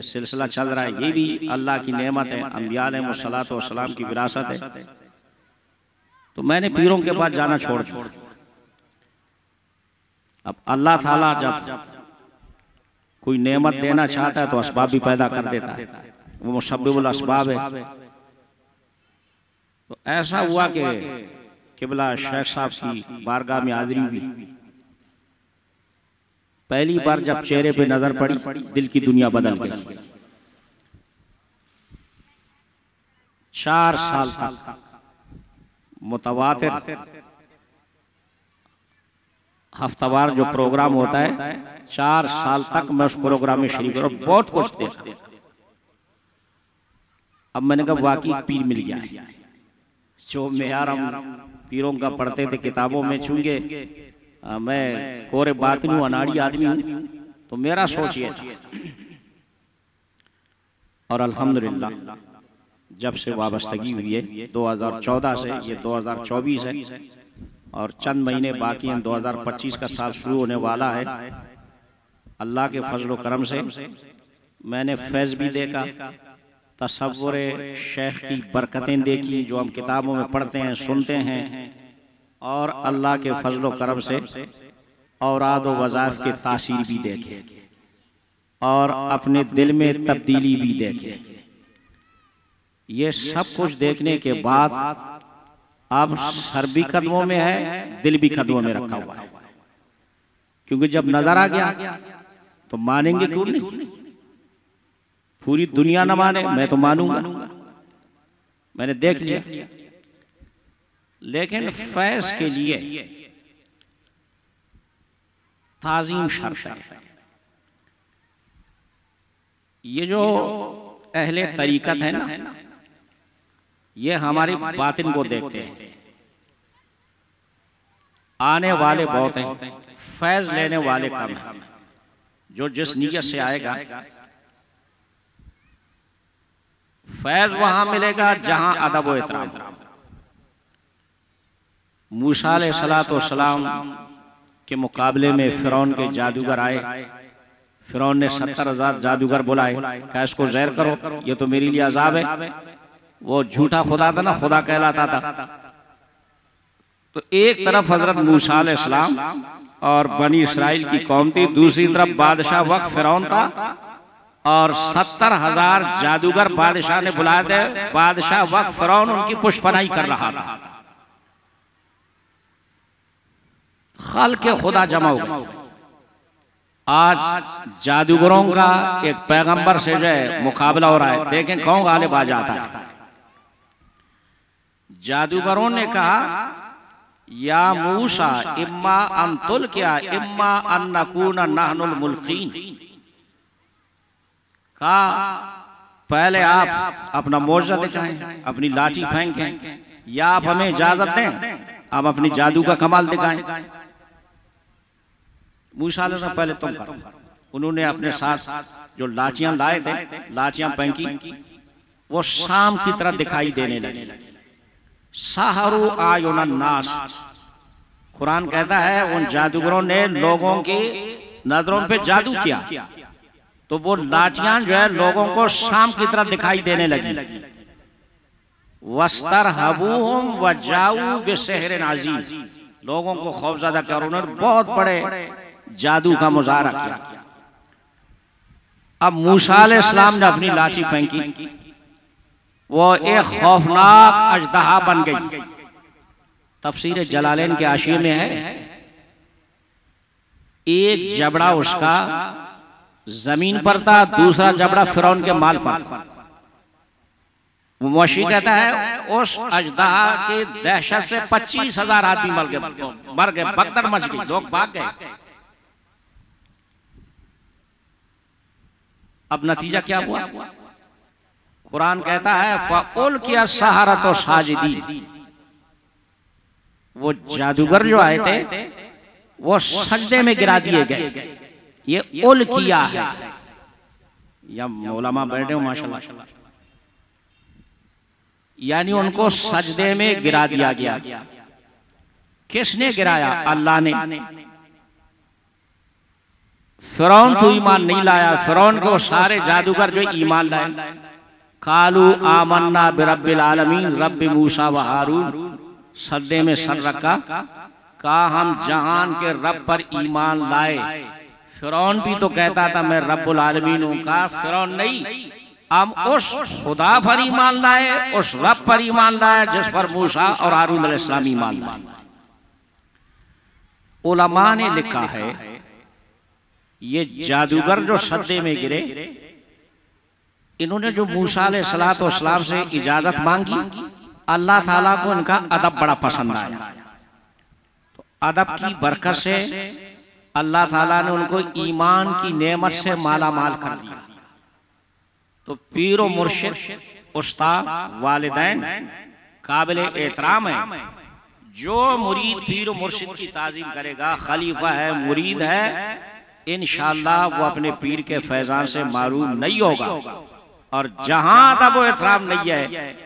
ये सिलसिला चल रहा है। ये भी अल्लाह की नेमत है अम्बिया सलाम की विरासत है। तो मैंने पीरों के पास जाना छोड़ छोड़ अब अल्लाह ताला जब कोई नेमत देना चाहता है तो असबाब भी पैदा कर देता है। वो मुशबिल असबाब है। तो ऐसा हुआ कि किबला शेख साहब की बारगाह में हाजिरी हुई। पहली बार जब चेहरे पे नज़र पड़ी दिल की दुनिया बदल गई। चार साल तक मुतवातिर हफ्तावार जो प्रोग्राम होता है चार साल तक मैं उस प्रोग्राम में शरीक और बहुत कुछ देखा। अब मैंने कहा वाकई पीर मिल गया। जो हम पीरों का पढ़ते थे किताबों में चूँगे मैं कोरे बात नहीं अनाड़ी आदमी हूँ तो मेरा सोच ये था। और अल्हम्दुलिल्लाह जब से वाबस्तगी हुई है 2014 से ये 2024 है। और चंद महीने बाकी हैं 2025 का साल शुरू होने वाला है। अल्लाह के फजल करम से मैंने फैज़ भी देखा तस्वुर शेख की बरकतें देखी जो हम किताबों में पढ़ते हैं सुनते हैं। और अल्लाह के फजल करम से औराद वज़ाफ़ के तासीर भी देखे। और अपने दिल में तब्दीली भी देखे। ये सब कुछ देखने के बाद अब सर भी कदमों में है दिल भी कदमों में रखा हुआ है। क्योंकि जब नज़र आ गया तो मानेंगे क्यों नहीं? पूरी दुनिया न माने मैं तो मानूँगा। मैंने देख लिया। लेकिन फैज के लिए ताजीम शर्त है। ये जो अहले तरीकत है ना ये हमारी बातिन को देखते हैं। आने वाले बहुत हैं। फैज लेने वाले कम हैं। जो जिस नीयत से आएगा फैज वहाँ मिलेगा जहाँ अदब एहतराम। मूसा सलाम के मुकाबले में फिरौन के जादूगर आए। फिरौन ने सत्तर हज़ार जादूगर बुलाए। क्या इसको जहर करो, ये तो मेरे लिए अजाब है। वो झूठा खुदा था ना, खुदा कहलाता था। तो एक तरफ़ हज़रत मूसा इस्लाम और बनी इसराइल की कौम थी, दूसरी तरफ़ बादशाह वक्त फिरौन था और सत्तर हज़ार जादूगर बादशाह ने बुलाए थे। बादशाह वक्त फिरौन उनकी पुष्पनाई कर रहा था। खल के खुदा जमा हो आज जादूगरों का एक पैगंबर से जो है मुकाबला हो रहा है। देखें कौन गालिब आ जाता है। जादूगरों ने कहा या मूसा इम्मा अंतुल क्या इम्मा अन्नकून नाहनुल मुल्कीन। कहा पहले आप अपना मोर्चा दिखाएँ अपनी लाठी फेंकें। या आप हमें इजाज़त दें आप अपनी जादू का कमाल दिखाएँ। मूसा ने पहले तुम करो। उन्होंने अपने साथ जो लाठियाँ लाए थे, लाठियाँ फेंकी, वो शाम की तरह दिखाई देने लगी। साहरू आयोनास कुरान कहता है, उन जादूगरों ने लोगों की नज़रों पे जादू किया। तो वो लाठियाँ जो है लोगों को शाम की तरह दिखाई देने लगी। वस्तर हबूम व जाऊ बेसहर नाजीज लोगों को खौफजदा कर उन्होंने बहुत बड़े जादू का मुजाहरा किया। अब मूसा इस्लाम ने अपनी लाठी फेंकी। वो एक खौफनाक अजदहा बन गई। तफसीर जलालैन के आशिए में है। एक जबड़ा उसका ज़मीन पर था दूसरा जबड़ा फिरौन के माल पर। मुशी कहता है उस अजदहा के दहशत से पच्चीस हज़ार आदमी मर गए मर गए। बगदर मच गई लोग भाग गए। अब नतीजा क्या हुआ? कुरान कहता है फुल किया सहारा तो साजिदी वो जादूगर जो आए थे वो सजदे में गिरा दिए गए। ये उल किया है। या मौलामा बैठे हो माशाल्लाह। यानी उनको सजदे में गिरा दिया गया। किसने गिराया? अल्लाह ने। फिरौन तो ईमान नहीं लाया फिरौन को सारे जादूगर जो ईमान लाए। कालू आमन्ना बिरबिल आलमीन रब मूसा व हारून। सद्दे में सर रखा कहा हम जहान के रब पर ईमान लाए। फिरौन भी तो कहता था मैं रब्बुल आलमीन हूँ। कहा फिरौन नहीं हम उस खुदा पर ईमान लाए उस रब पर ईमान लाए जिस पर मूसा और हारून इस्लाम ईमान लाए। उलमा ने लिखा है ये जादूगर जो सदे में गिरे, इन्होंने जो मूसा सलाम से इजाज़त मांगी, अल्लाह ताला को इनका अदब बड़ा पसंद आया। तो अदब की बरकत से अल्लाह ताला ने उनको ईमान की नेमत से माला माल कर दिया। तो पीर मुर्शिद, उस्ताद, वालदेन, काबिल एहतराम है। जो मुरीद पीर मुर्शिद की ताजीम करेगा, खलीफा है, मुरीद है इन वो अपने पीर के फैजान से मारूम नहीं होगा। और जहाँ तक वो एहतराम नहीं है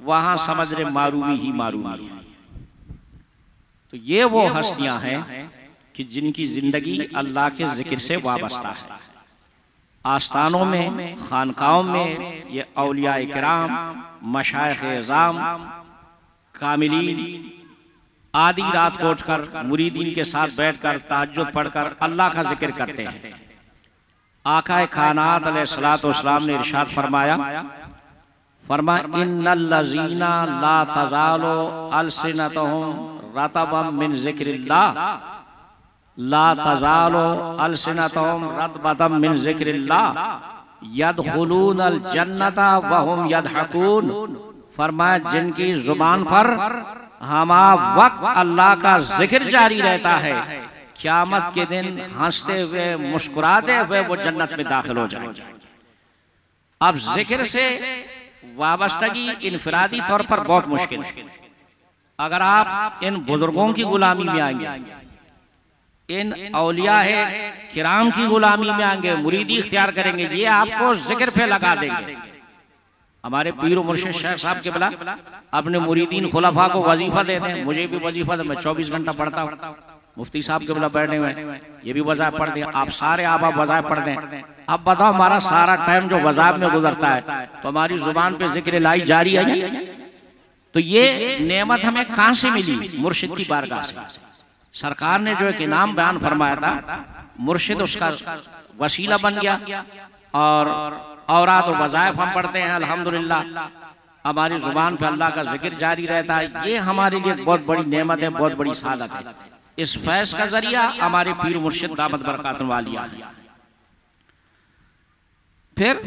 वहाँ समझ रहे मारूमी ही मारूमी है तो ये वो हस्तियाँ हैं कि जिनकी ज़िंदगी अल्लाह के ज़िक्र से वाबस्ता है। आस्थानों में खानकाओं में ये अलिया कराम मशाइजाम कामिलीन आदि रात कोट कर मुरीदीन के साथ बैठकर ताजुद पढ़कर अल्लाह का ज़िक्र करते हैं। आका खानात सलाम ने इरशाद फरमाया फरमा इन्नल्लजीना ला तजालो अलसिनतहुम रतबम मिन जिक्रिल्लाह। ला तजालो अलसिनतहुम रतबतम मिन जिक्रिल्लाह। यदखुलून अल जन्नता वहुम यदहकून। फरमाया जिनकी ज़ुबान पर हमा वक्त अल्लाह का ज़िक्र जारी रहता है। क्यामत के दिन हँसते हुए मुस्कुराते हुए वो जन्नत में दाखिल हो जाए अब ज़िक्र से वाबस्तगी इनफरादी तौर पर बहुत मुश्किल। है अगर आप इन बुज़ुर्गों की गुलामी में आएँगे। इन औलिया है किराम की गुलामी में आएँगे मुरीदी इख्तियार करेंगे। ये आपको ज़िक्र पे लगा देंगे। हमारे पीर मुर्शिद शेख साहब के बला अपने मुरीदीन खुलाफा को वजीफा देते हैं। मुझे भी वजीफा दे मैं चौबीस घंटा पढ़ता हूँ। मुफ्ती साहब के बला बैठने में ये भी वजाय पढ़ते हैं आप सारे आप आप वजाय पढ़ते हैं अब बताओ हमारा सारा टाइम जो वजाब में गुजरता है तो हमारी ज़ुबान पे ज़िक्र लाई जारी है। तो ये नेमत हमें कहाँ से मिली? मुर्शिद की बारगाह से। सरकार ने जो एक इनाम बयान फरमाया था मुर्शिद उसका वसीला बन गया। और औरात और वजायफ हम पढ़ते हैं अल्हम्दुलिल्लाह। हमारी ज़ुबान पर अल्लाह का ज़िक्र जारी रहता है ये हमारे लिए बहुत बड़ी नेमत है बहुत बड़ी सादत है। इस फैस का ज़रिया हमारे पीर मुर्शिद दामद बरकत वालिया फिर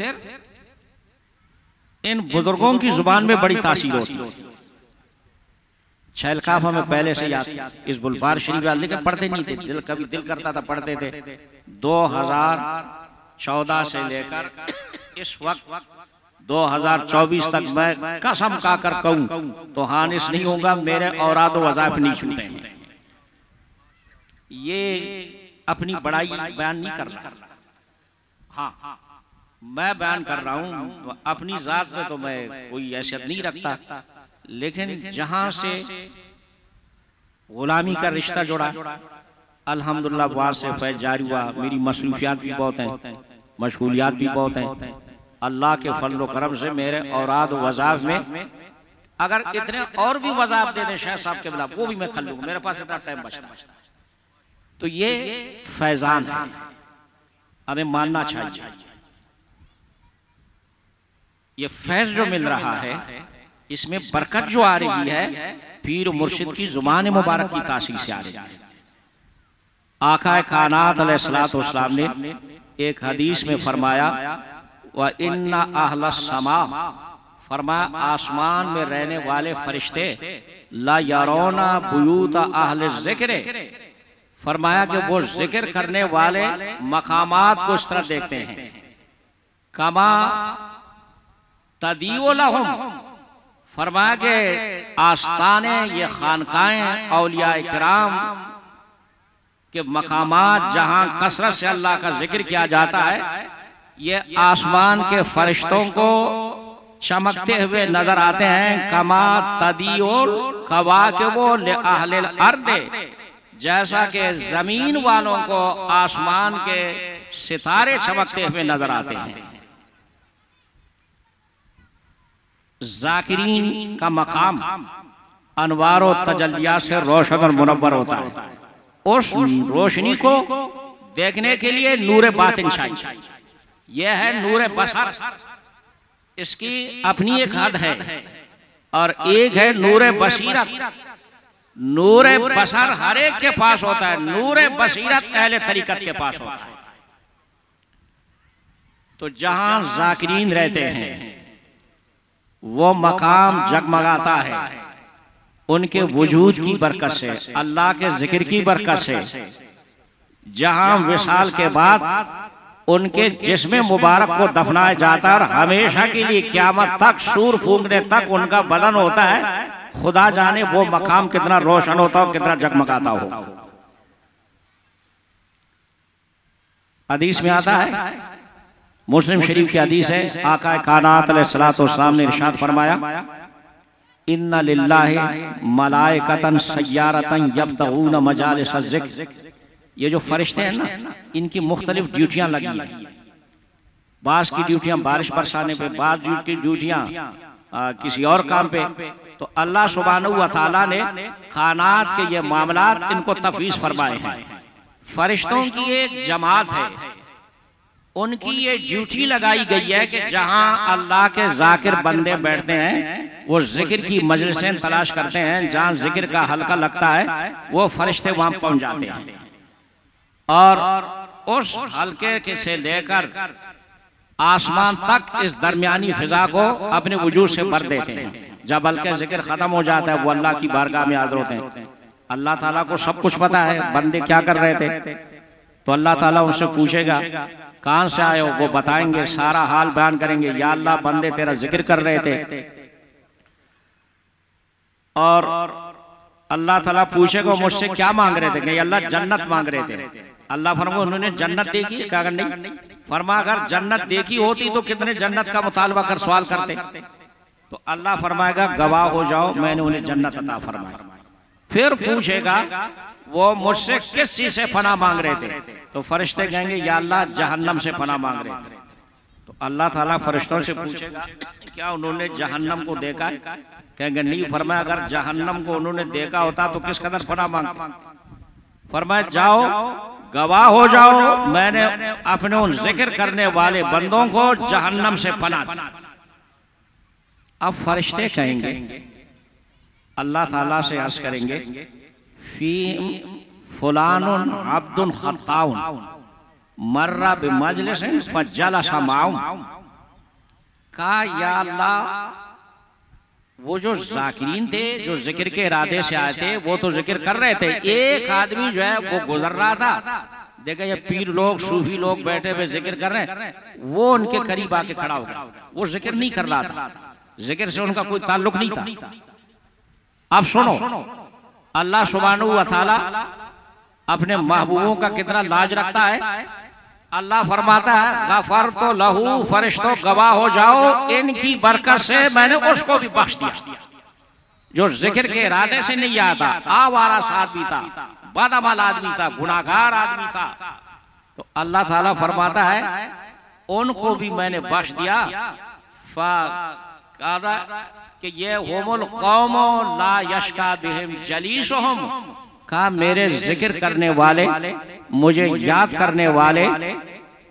इन बुज़ुर्गों की ज़ुबान में बड़ी तासीर होती है। छैलकाफ हमें पहले से याद इस बुलबार शरीफ लेकिन पढ़ते नहीं थे दिल कभी दिल करता था पढ़ते थे दो हज़ार चौदह से लेकर इस वक्त 2024 तक मैं कसम का कर कहूँ तो हानिस नहीं होगा, मेरे और वजाफ नहीं छूटे ये अपनी बड़ाई बयान नहीं कर रहा। हाँ मैं बयान कर रहा हूँ, अपनी जात में तो मैं कोई हैसियत नहीं रखता, लेकिन जहाँ से गुलामी का रिश्ता जुड़ा, अल्हम्दुलिल्लाह, वहाँ से फैज जारी हुआ, मेरी मसरूफियात भी बहुत हैं, मशगूलियात भी बहुत हैं। अल्लाह के फल करम से मेरे औराद वजाफ में अगर इतने और भी वजाफ दे दें शाह साहब के बिला वो भी मैं कर लूँगा मेरे पास इतना टाइम बचता तो ये फैजान है। हमें मानना चाहिए। ये फैज जो मिल रहा है इसमें बरकत जो आ रही है पीर मुर्शिद की ज़ुबान मुबारक की तासीर से आ रही है। आका कानात ने एक हदीस में फरमाया व इन्ना अहल समा फरमाया आसमान में रहने वाले फरिश्ते, ला यारोना बुयूत ज़िक्र। फरमाया कि वो ज़िक्र करने वाले मकामात को इस तरह देखते हैं। कमा तदीवलहुम फरमाया के आस्थाने, ये खानकाएँ औलिया कराम के मकामात जहाँ कसरत से अल्लाह का ज़िक्र किया जाता है ये आसमान के फरिश्तों को चमकते हुए नज़र आते हैं, कमा तदीर कवा के वो अर्द, जैसा कि ज़मीन वालों को आसमान के सितारे चमकते हुए नज़र आते हैं। जाकिरीन का मकाम अनवार तजलिया से रोशन और मुनवर होता है। उस रोशनी को देखने के लिए नूर बातिन चाहिए यह है नूर बसर। इसकी अपनी एक हद है। और एक है नूर बसीरत। नूर बसर हर एक के पास होता है। नूर बसीरत अहले तरीकत के पास होता है। तो जहाँ जाकिरीन रहते हैं वो मकाम जगमगाता है। उनके वजूद की बरकत से अल्लाह के ज़िक्र की बरकत से। जहाँ विशाल के बाद उनके जिसमें मुबारक को दफनाया जाता है और हमेशा के लिए क्यामत तक सूर फूकने तक उनका बदन होता है। खुदा जाने वो मकाम कितना रोशन होता हो कितना जगमगाता हो। हदीस में आता है मुस्लिम शरीफ की हदीस है आका कानात सलाम ने इरशाद फरमाया इन्ना लिल्लाहि मलाइकतन सय्यारतन यब्तगून मजालिस ज़िक्र। ये जो फरिश्ते हैं ना इनकी मुख्तलिफ़ ड्यूटियाँ लगी हैं। बास की ड्यूटियाँ बारिश बरसाने पे बाद की ड्यूटियाँ किसी और काम पे। तो अल्लाह सुबहान ने खानात के ये मामला इनको तफवीज फरमाए हैं। फरिश्तों की एक जमात है। उनकी ये ड्यूटी लगाई गई है कि जहाँ अल्लाह के जाकिर बंदे बैठते हैं वो ज़िक्र की मजलिसें तलाश करते हैं जहाँ ज़िक्र का हल्का लगता है वो फरिश्ते वहाँ पहुँच जाते हैं। और उस हल्के के से लेकर आसमान तक इस दरमियानी फिजा को अपने वजूद से भर देते हैं। जब हल्के ज़िक्र खत्म हो जाता है, वो अल्लाह की बारगाह में हाजिर होते हैं। अल्लाह ताला को सब कुछ पता है, बंदे क्या कर रहे थे। तो अल्लाह ताला उनसे पूछेगा, कहाँ से आए हो? वो बताएँगे, सारा हाल बयान करेंगे, या अल्लाह, बंदे तेरा ज़िक्र कर रहे थे। और अल्लाह ताला पूछेगा मुझसे क्या मांग रहे थे? अल्लाह जन्नत मांग रहे थे। अल्लाह फरमा उन्होंने जन्नत देखी कहा नहीं फरमा अगर जन्नत देखी होती तो कितने जन्नत का मुतालबा कर सवाल करते? तो अल्लाह फरमाएगा गवाह हो जाओ मैंने उन्हें जन्नत अता फरमाया फिर पूछेगा वो मुझसे किस चीज़ से फना मांग रहे थे? तो फरिश्ते कहेंगे या अल्लाह जहन्नम से फना मांग रहे थे। तो अल्लाह ताला फरिश्तों से पूछेगा क्या उन्होंने जहन्नम को देखा? है कहेंगे नहीं फरमाया अगर जहन्नम को उन्होंने देखा होता तो किस कदर फना मांगते फरमाया जाओ गवाह हो जाओ। मैंने अपने उन ज़िक्र करने वाले बंदों को जहन्नम से पना अब फरिश्ते कहेंगे अल्लाह ताला से अर्ज़ करेंगे फ़ी फुलान अब्दुल खत्ताउन मर्रा बिमजलिस फजलसा माउन का या अल्लाह वो जो जाकिरीन थे जो ज़िक्र के इरादे से आए थे वो तो ज़िक्र कर रहे थे। एक आदमी जो है वो गुजर रहा था। देखा ये पीर लोग सूफी लोग बैठे हुए ज़िक्र कर रहे हैं। वो उनके करीब आके खड़ा हो गया वो ज़िक्र नहीं कर रहा था। ज़िक्र से उनका कोई ताल्लुक नहीं था। अब सुनो। अल्लाह सुबहान अपने महबूबों का कितना लाज रखता है। अल्लाह फरमाता है, गफर तो लहू, फरिश्तो गवाह हो जाओ, इनकी बरकत से मैंने उसको भी बख्श दिया। जो ज़िक्र के इरादे से नहीं आता आवारा आदमी था, बदमल आदमी था गुनागार आदमी था। तो अल्लाह ताला फरमाता है, उनको भी मैंने बख्श दिया। कि ये होमुल कौमो ला यशका बिहिम जलीसुहुम। कहा मेरे ज़िक्र करने वाले मुझे याद करने वाले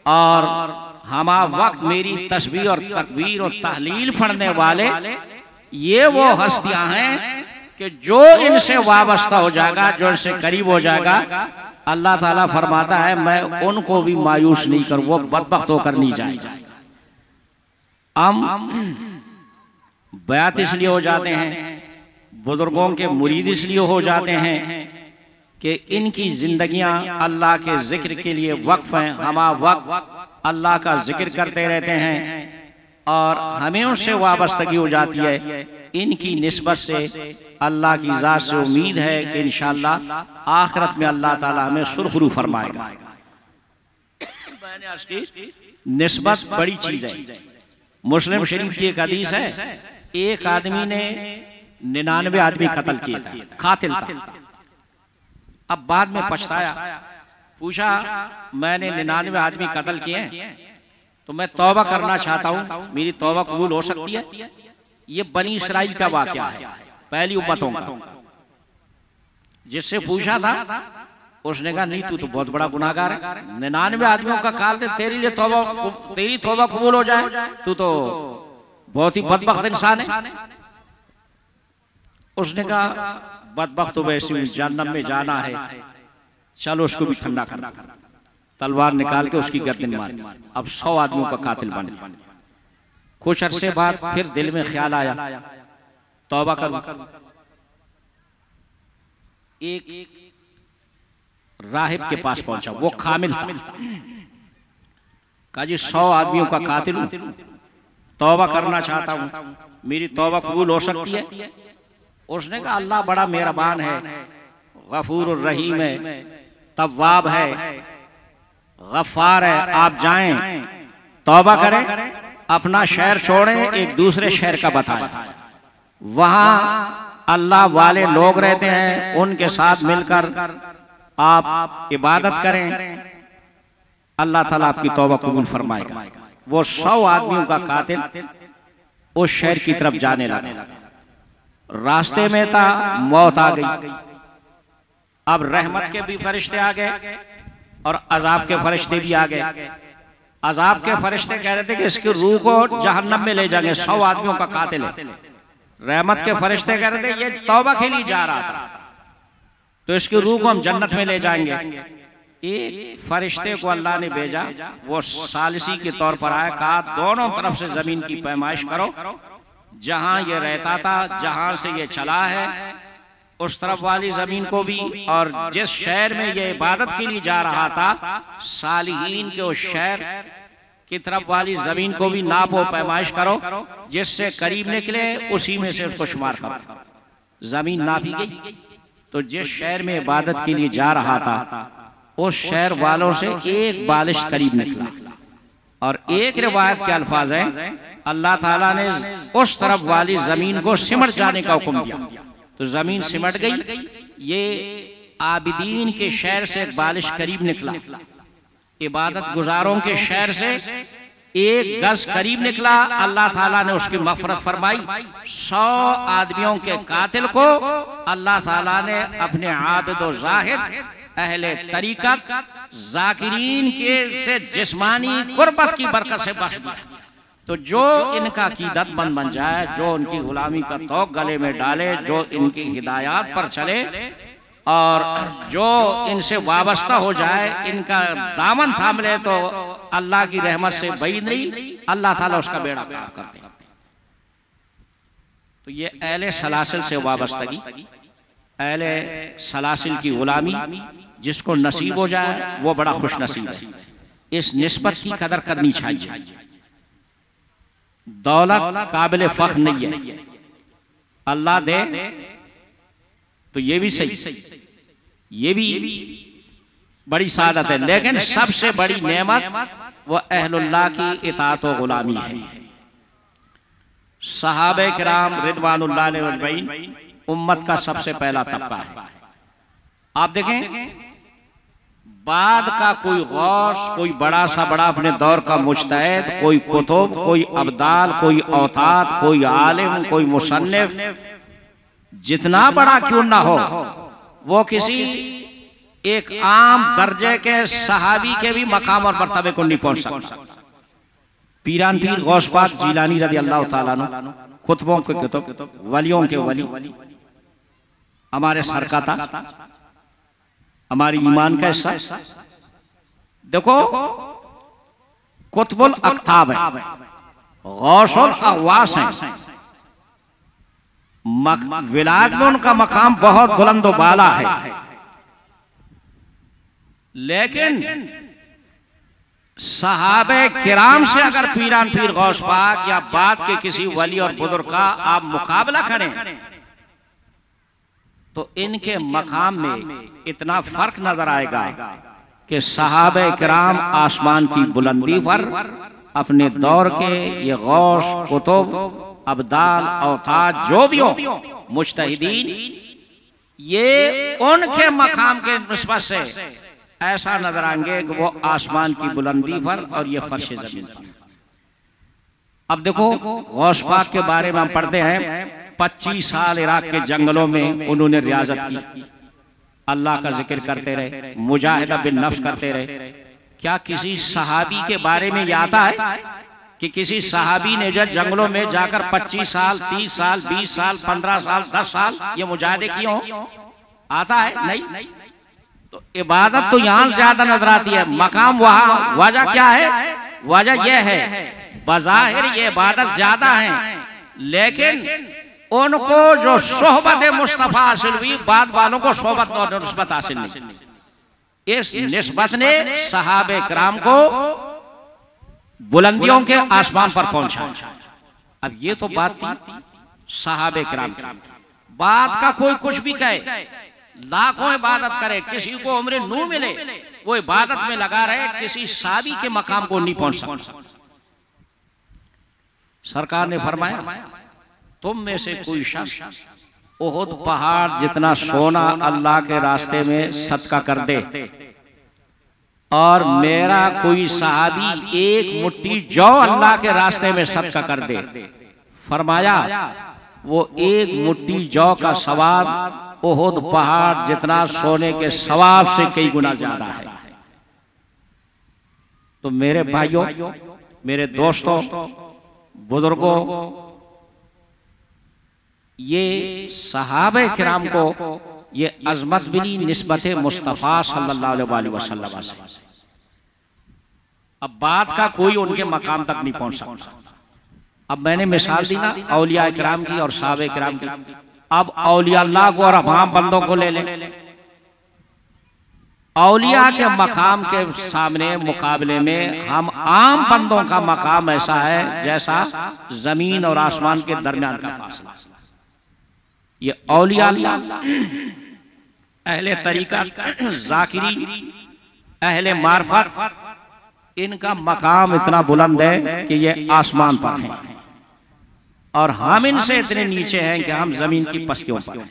और हमा वक्त मेरी तस्वीर और तकबीर और तहलील पढ़ने वाले ये वो हस्तियाँ हैं कि जो इनसे वाबस्ता हो जाएगा जो इनसे करीब हो जाएगा अल्लाह ताला फरमाता है मैं उनको भी मायूस नहीं करूँ वो बदबख्त होकर नहीं जाए हम बयात इसलिए हो जाते हैं बुज़ुर्गों के मुरीद इसलिए हो जाते हैं कि इनकी जिंदगियाँ अल्लाह के ज़िक्र के लिए वक्फ हैं हमा वक्त अल्लाह का ज़िक्र करते रहते हैं। और हमें उनसे वाबस्तगी हो जाती है। इनकी नस्बत से अल्लाह की ज़ात से उम्मीद है कि इन आखिरत में अल्लाह ताला हमें सुरखरू फरमाएगा। नस्बत बड़ी चीज़ है। मुस्लिम शरीफ की एक हदीस है एक आदमी ने निन्यानवे आदमी कत्ल किए था खातिल था। अब बाद में पछताया। पूछा मैंने निन्यानवे आदमी कत्ल किए तो मैं तौबा करना चाहता हूँ। मेरी तौबा कबूल हो सकती है? ये बनी इसराइल का वाक्य है? पहली उम्मतों का। जिससे पूछा था उसने कहा नहीं तू तो बहुत बड़ा गुनाहगार है। निन्यानवे आदमियों का काल दे तेरे लिए तौबा तेरी तौबा कबूल हो जाए। तू तो बहुत ही बदबख्त इंसान है। उसने कहा बदबख्त तो वैसे जन्नत में जाना है। चलो उसको भी ठंडा कर। तलवार निकाल के उसकी गर्दन मार। अब सौ आदमियों का कातिल बन। कुछ अरसे बाद फिर दिल में ख्याल आया। तौबा कर। एक राहिब के पास पहुँचा। वो खामिल था। कहा जी सौ आदमियों का कातिल। तौबा करना चाहता हूँ। मेरी तौबा कबूल हो सकती है? उसने कहा अल्लाह बड़ा मेहरबान है। गफूर रहीम है। तवाब है। गफ्फार है। आप जाएँ। तौबा करें। अपना शहर छोड़ें। एक दूसरे शहर का बताएँ। वहाँ अल्लाह वाले लोग रहते हैं। उनके साथ मिलकर आप इबादत करें। अल्लाह ताला आपकी तौबा कबूल फरमाएगा। वो सौ आदमियों का कातिल उस शहर की तरफ़ जाने लगा। रास्ते में था मौत आ गई। अब रहमत के भी फरिश्ते आ गए और अजाब के फरिश्ते भी आ गए। अजाब के फरिश्ते कह रहे थे कि इसकी रूह को जहन्नम में ले जाएँगे सौ आदमियों का कातिल। है रहमत के फरिश्ते कह रहे थे ये तौबा के लिए जा रहा था। तो इसकी रूह को हम जन्नत में ले जाएँगे। एक फरिश्ते को अल्लाह ने भेजा वो सालसी के तौर पर आया कहा दोनों तरफ़ से ज़मीन की पैमाइश करो जहाँ ये रहता था जहाँ से ये चला है उस तरफ़ वाली ज़मीन को भी और जिस शहर में ये इबादत के लिए जा रहा था सालिहीन के उस शहर की तरफ़ वाली ज़मीन को भी नापो पैमाइश करो जिससे करीब निकले उसी में से उसको शुमार करो। ज़मीन नापी गई तो जिस शहर में इबादत के लिए जा रहा था उस शहर वालों से एक बालिश करीब निकला। और एक रिवायत के अल्फाज है अल्लाह ताला ने उस तरफ़ वाली ज़मीन को सिमट जाने का हुक्म दिया। तो ज़मीन सिमट गई। ये आबिदीन के शहर से बालिश करीब निकला। इबादत गुजारों के शहर से एक गज करीब निकला। अल्लाह ताला ने उसकी मफरत फरमाई। सौ आदमियों के कातिल को अल्लाह ताला ने अपने आबिद जाहिद अहले तरीकत जाकिरीन के से जिस्मानी कुर्बत की बरकत से बख्श दिया। तो जो इनका कीदत बन बन जाए, जो उनकी गुलामी का तो गले में डाले, जो इनकी हिदायत पर चले, और जो इनसे वाबस्ता हो जाए, इनका दामन थाम ले तो अल्लाह की रहमत से बई नहीं, अल्लाह ताला उसका बेड़ा पार करते तो ये अहले सलासिल से वाबस्तगी, अहले सलासिल की गुलामी, जिसको नसीब हो जाए, वो बड़ा खुश नसीब है। इस निस्बत की कदर करनी चाहिए। दौलत काबिल फख नहीं है। अल्लाह दे तो ये भी सही। ये भी बड़ी सादत है लेकिन सबसे बड़ी नेमत वो अहलुल्लाह की इतात गुलामी है। साहब कराम रिदवान उम्मत का सबसे पहला तबका है। आप देखें बाद का कोई गौश, कोई बड़ा सा बड़ा अपने दौर का मुश्तैद कोई कुतुब, कोई अब्दाल, कोई औतात कोई आलिम, कोई मुसन्फ जितना बड़ा क्यों ना हो, वो किसी एक आम दर्जे के सहाबी के भी मकाम और मरतबे को नहीं पहुँच सकता। पीरान पीर गौशपाक जीलानी रज़ी अल्लाह तला कुतबों के कुतुब, वलियों के वली, हमारे सर का था। हमारी ईमान का हिस्सा। देखो कुतबुल अख्ताब है। गौसल अहवास है। विलायत में उनका मकाम बहुत बुलंद बाला है। लेकिन सहाबे किराम से अगर पीरान पीर गौश पाक या बात के किसी वली और बुज़ुर्ग का आप मुकाबला करें। तो इनके मकाम में इतना फ़र्क नज़र आएगा कि साहब कराम आसमान की बुलंदी पर अपने दौर के ये गौश कुतुब अबदाल अवताज जो भी हो मुश्तदीन ये उनके मकाम के नस्बत से ऐसा नज़र आएँगे कि वो आसमान की बुलंदी पर और ये फर्श ज़मीन पर। अब देखो गौश पाक के बारे में हम पढ़ते हैं पच्चीस साल इराक के जंगलों में उन्होंने रियाजत की। अल्लाह का ज़िक्र करते रहे। मुजाहिदा बिन नफ्स करते रहे। क्या किसी सहाबी के बारे में यह आता है कि किसी सहाबी ने जो जंगलों में जाकर 25 साल 30 साल 20 साल 15 साल 10 साल ये मुजाहिदे किए हो? आता है? नहीं। तो इबादत तो यहाँ ज़्यादा नज़र आती है। मकाम वहाँ। वजह क्या है? वजह यह है। बजाहिर ये इबादत ज़्यादा है। लेकिन उनको जो सोहबत मुस्तफ़ा हासिल हुई बाद वालों को सोहबत और नस्बत हासिल नहीं इस नस्बत ने सहाब कराम को बुलंदियों के आसमान पर पहुँचा अब ये तो बात थी साहब कराम की। बात का कोई कुछ भी कहे लाखों इबादत करे किसी को उम्र नू मिले वो इबादत में लगा रहे किसी शादी के मकाम को नहीं पहुँच। सकता सरकार ने फरमाया तुम में से कोई शख्स ओहद पहाड़ जितना सोना अल्लाह के रास्ते में सदका कर दे। और मेरा कोई सहाबी एक मुट्ठी जौ अल्लाह के रास्ते में सदका कर दे। फरमाया वो एक मुट्ठी जौ का सवाब ओहद पहाड़ जितना सोने के सवाब से कई गुना ज़्यादा है। तो मेरे भाइयों मेरे दोस्तों बुज़ुर्गों ये सहाब किराम को ये अजमत मिली नस्बत मुस्तफ़ा सल्लल्लाहु अलैहि वसल्लम से। अब बात का कोई उनके मकाम तक नहीं पहुँच सकता। अब मैंने मिसाल दी ना औलिया कराम की और साहब कराम की। अब अल्लाह को और हम बंदों को ले लें। औलिया के मकाम के सामने मुकाबले में हम आम बंदों का मकाम ऐसा है जैसा ज़मीन और आसमान के दरमियान का फासला। ये औलिया अहले तरीका जाकिरी अहले मार्फत इनका मकाम इतना बुलंद है कि ये आसमान पर है। और हम इनसे इतने नीचे हैं कि हम ज़मीन की पस्तियों पर हैं।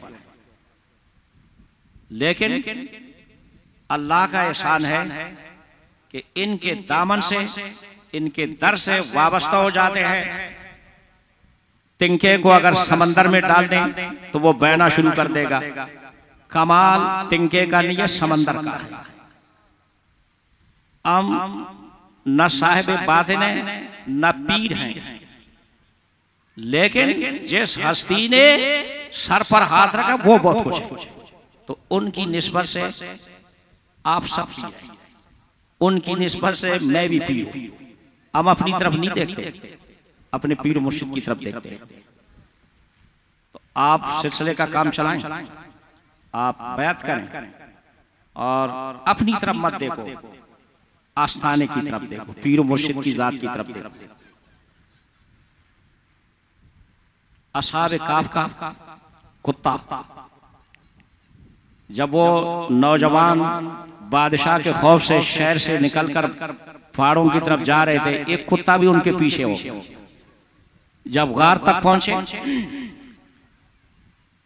लेकिन अल्लाह का एहसान है कि इनके दामन से इनके दर से वाबस्ता हो जाते हैं। तिनके को अगर समंदर में डाल दें तो वो बहना शुरू कर देगा। कमाल तिनके का नहीं है समंदर का है। हम न साहेब बातिन है न पीर हैं। लेकिन जिस हस्ती ने सर पर हाथ रखा वो बहुत कुछ है। तो उनकी निस्बत से आप सब उनकी निस्बत से मैं भी पीर हम अपनी तरफ़ नहीं देखते। अपने पीर मुर्शिद की तरफ़ देखते हैं। तो आप सिलसिले का काम चलाएँ। आप बैत करें। और अपनी तरफ़ मत देखो। आस्थाने की तरफ़ देखो। पीर मुर्शिद की जात की तरफ़ देखो। असाब काफ का कुत्ता। जब वो नौजवान बादशाह के खौफ से शहर से निकलकर पहाड़ों की तरफ़ जा रहे थे। एक कुत्ता भी उनके पीछे हो। जब गार तक पहुँचे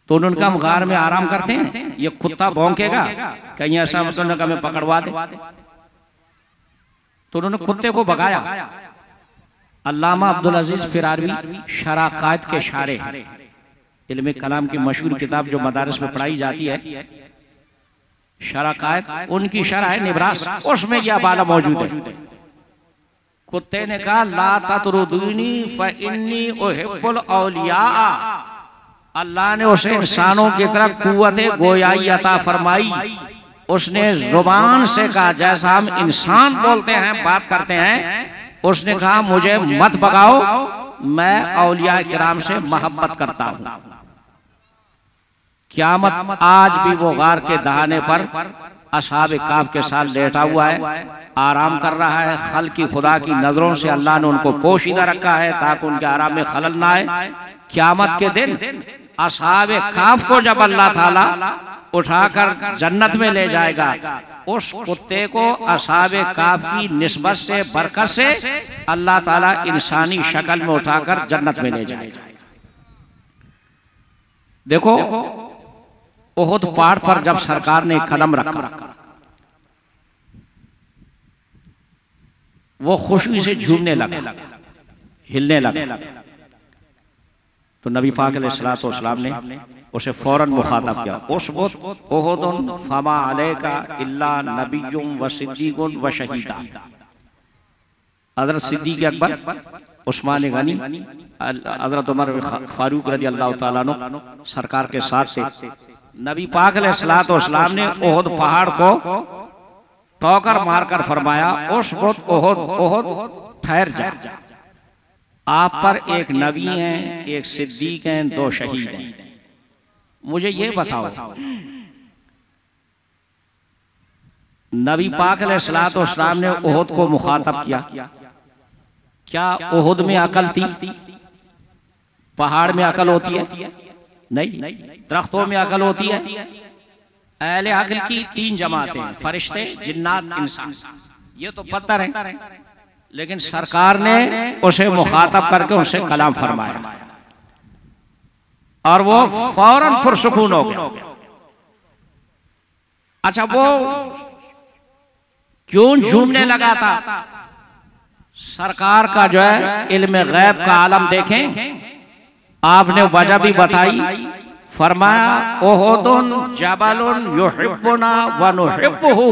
तो उन्होंने कहा गार में आराम करते हैं। ये कुत्ता भौंकेगा, कहीं ऐसा मतलब हमें पकड़वा दे। तो उन्होंने कुत्ते को भगाया। अल्लामा अब्दुल अज़ीज़ फिरारवी शराकात के शारे इल्म कलाम की मशहूर किताब जो मदारस में पढ़ाई जाती है शराकात उनकी शरा है निबरास। उसमें यह बाला मौजूद है? कुत्ते ने कहा, ला ततरुदूनी फइन्नी उहिब्बुल औलिया। अल्लाह ने उसे इंसानों की तरफ़ कुवत गोयाई अता फरमाई। उसने ज़ुबान से कहा, जैसा हम इंसान बोलते हैं, बात करते हैं, उसने कहा, मुझे मत भगाओ, मैं औलिया किराम से मोहब्बत करता हूँ। क्यामत आज भी वो गार के दहाने पर असाब काफ के साथ लेटा हुआ है, आराम कर रहा है, खल की खुदा की नज़रों से अल्लाह ने उनको पोशीदा रखा है ताकि उनके आराम में खलल ना आए। क्यामत के दिन असाब काफ को जब अल्लाह ताला उठाकर जन्नत में ले जाएगा, उस कुत्ते को असाब काफ की निस्बत से, बरकत से अल्लाह ताला इंसानी शक्ल में उठाकर जन्नत में ले जाएगा। देखो ओहद पहाड़ पर जब सरकार ने कदम रखा। वो खुशी से झूमने लगा हिलने लगा। तो नबी पाक सलाम ने उसे फ़ौरन मुखातब किया। उस वक्त फमा अलैका इल्ला नबीयुम व सिद्दीकुन व शहीदा। हज़रत सिद्दीक अकबर उस्मान गनी हज़रत उमर फारूक रज़ी अल्लाह तआला सरकार के साथ थे। नबी पाक सलाम ने ओहद पहाड़ को टोकर मारकर फरमाया, उस वक्त ओहद ओहद ठहर जा। आप पर एक नबी हैं, एक सिद्दीक हैं, दो शहीद हैं। मुझे ये बताओ, नबी पाक सलाम ने ओहद को मुखातब किया? क्या ओहद में अकल थी? पहाड़ में अकल होती है? नहीं, दरख्तों में अकल होती है। अहले अकल की तीन जमातें, फरिश्ते, जिन्नात, इंसान। ये तो पत्थर है। लेकिन सरकार ने उसे मुखातब करके उसे कलाम फरमाया। और वो फ़ौरन पुरसकून हो गया। अच्छा वो क्यों झूमने लगा था? सरकार का जो है इल्म गैब का आलम देखें। आपने वजह भी बताई। फरमाया ओहोदुन जबलुन युहिब्बुना व नुहिब्बुहु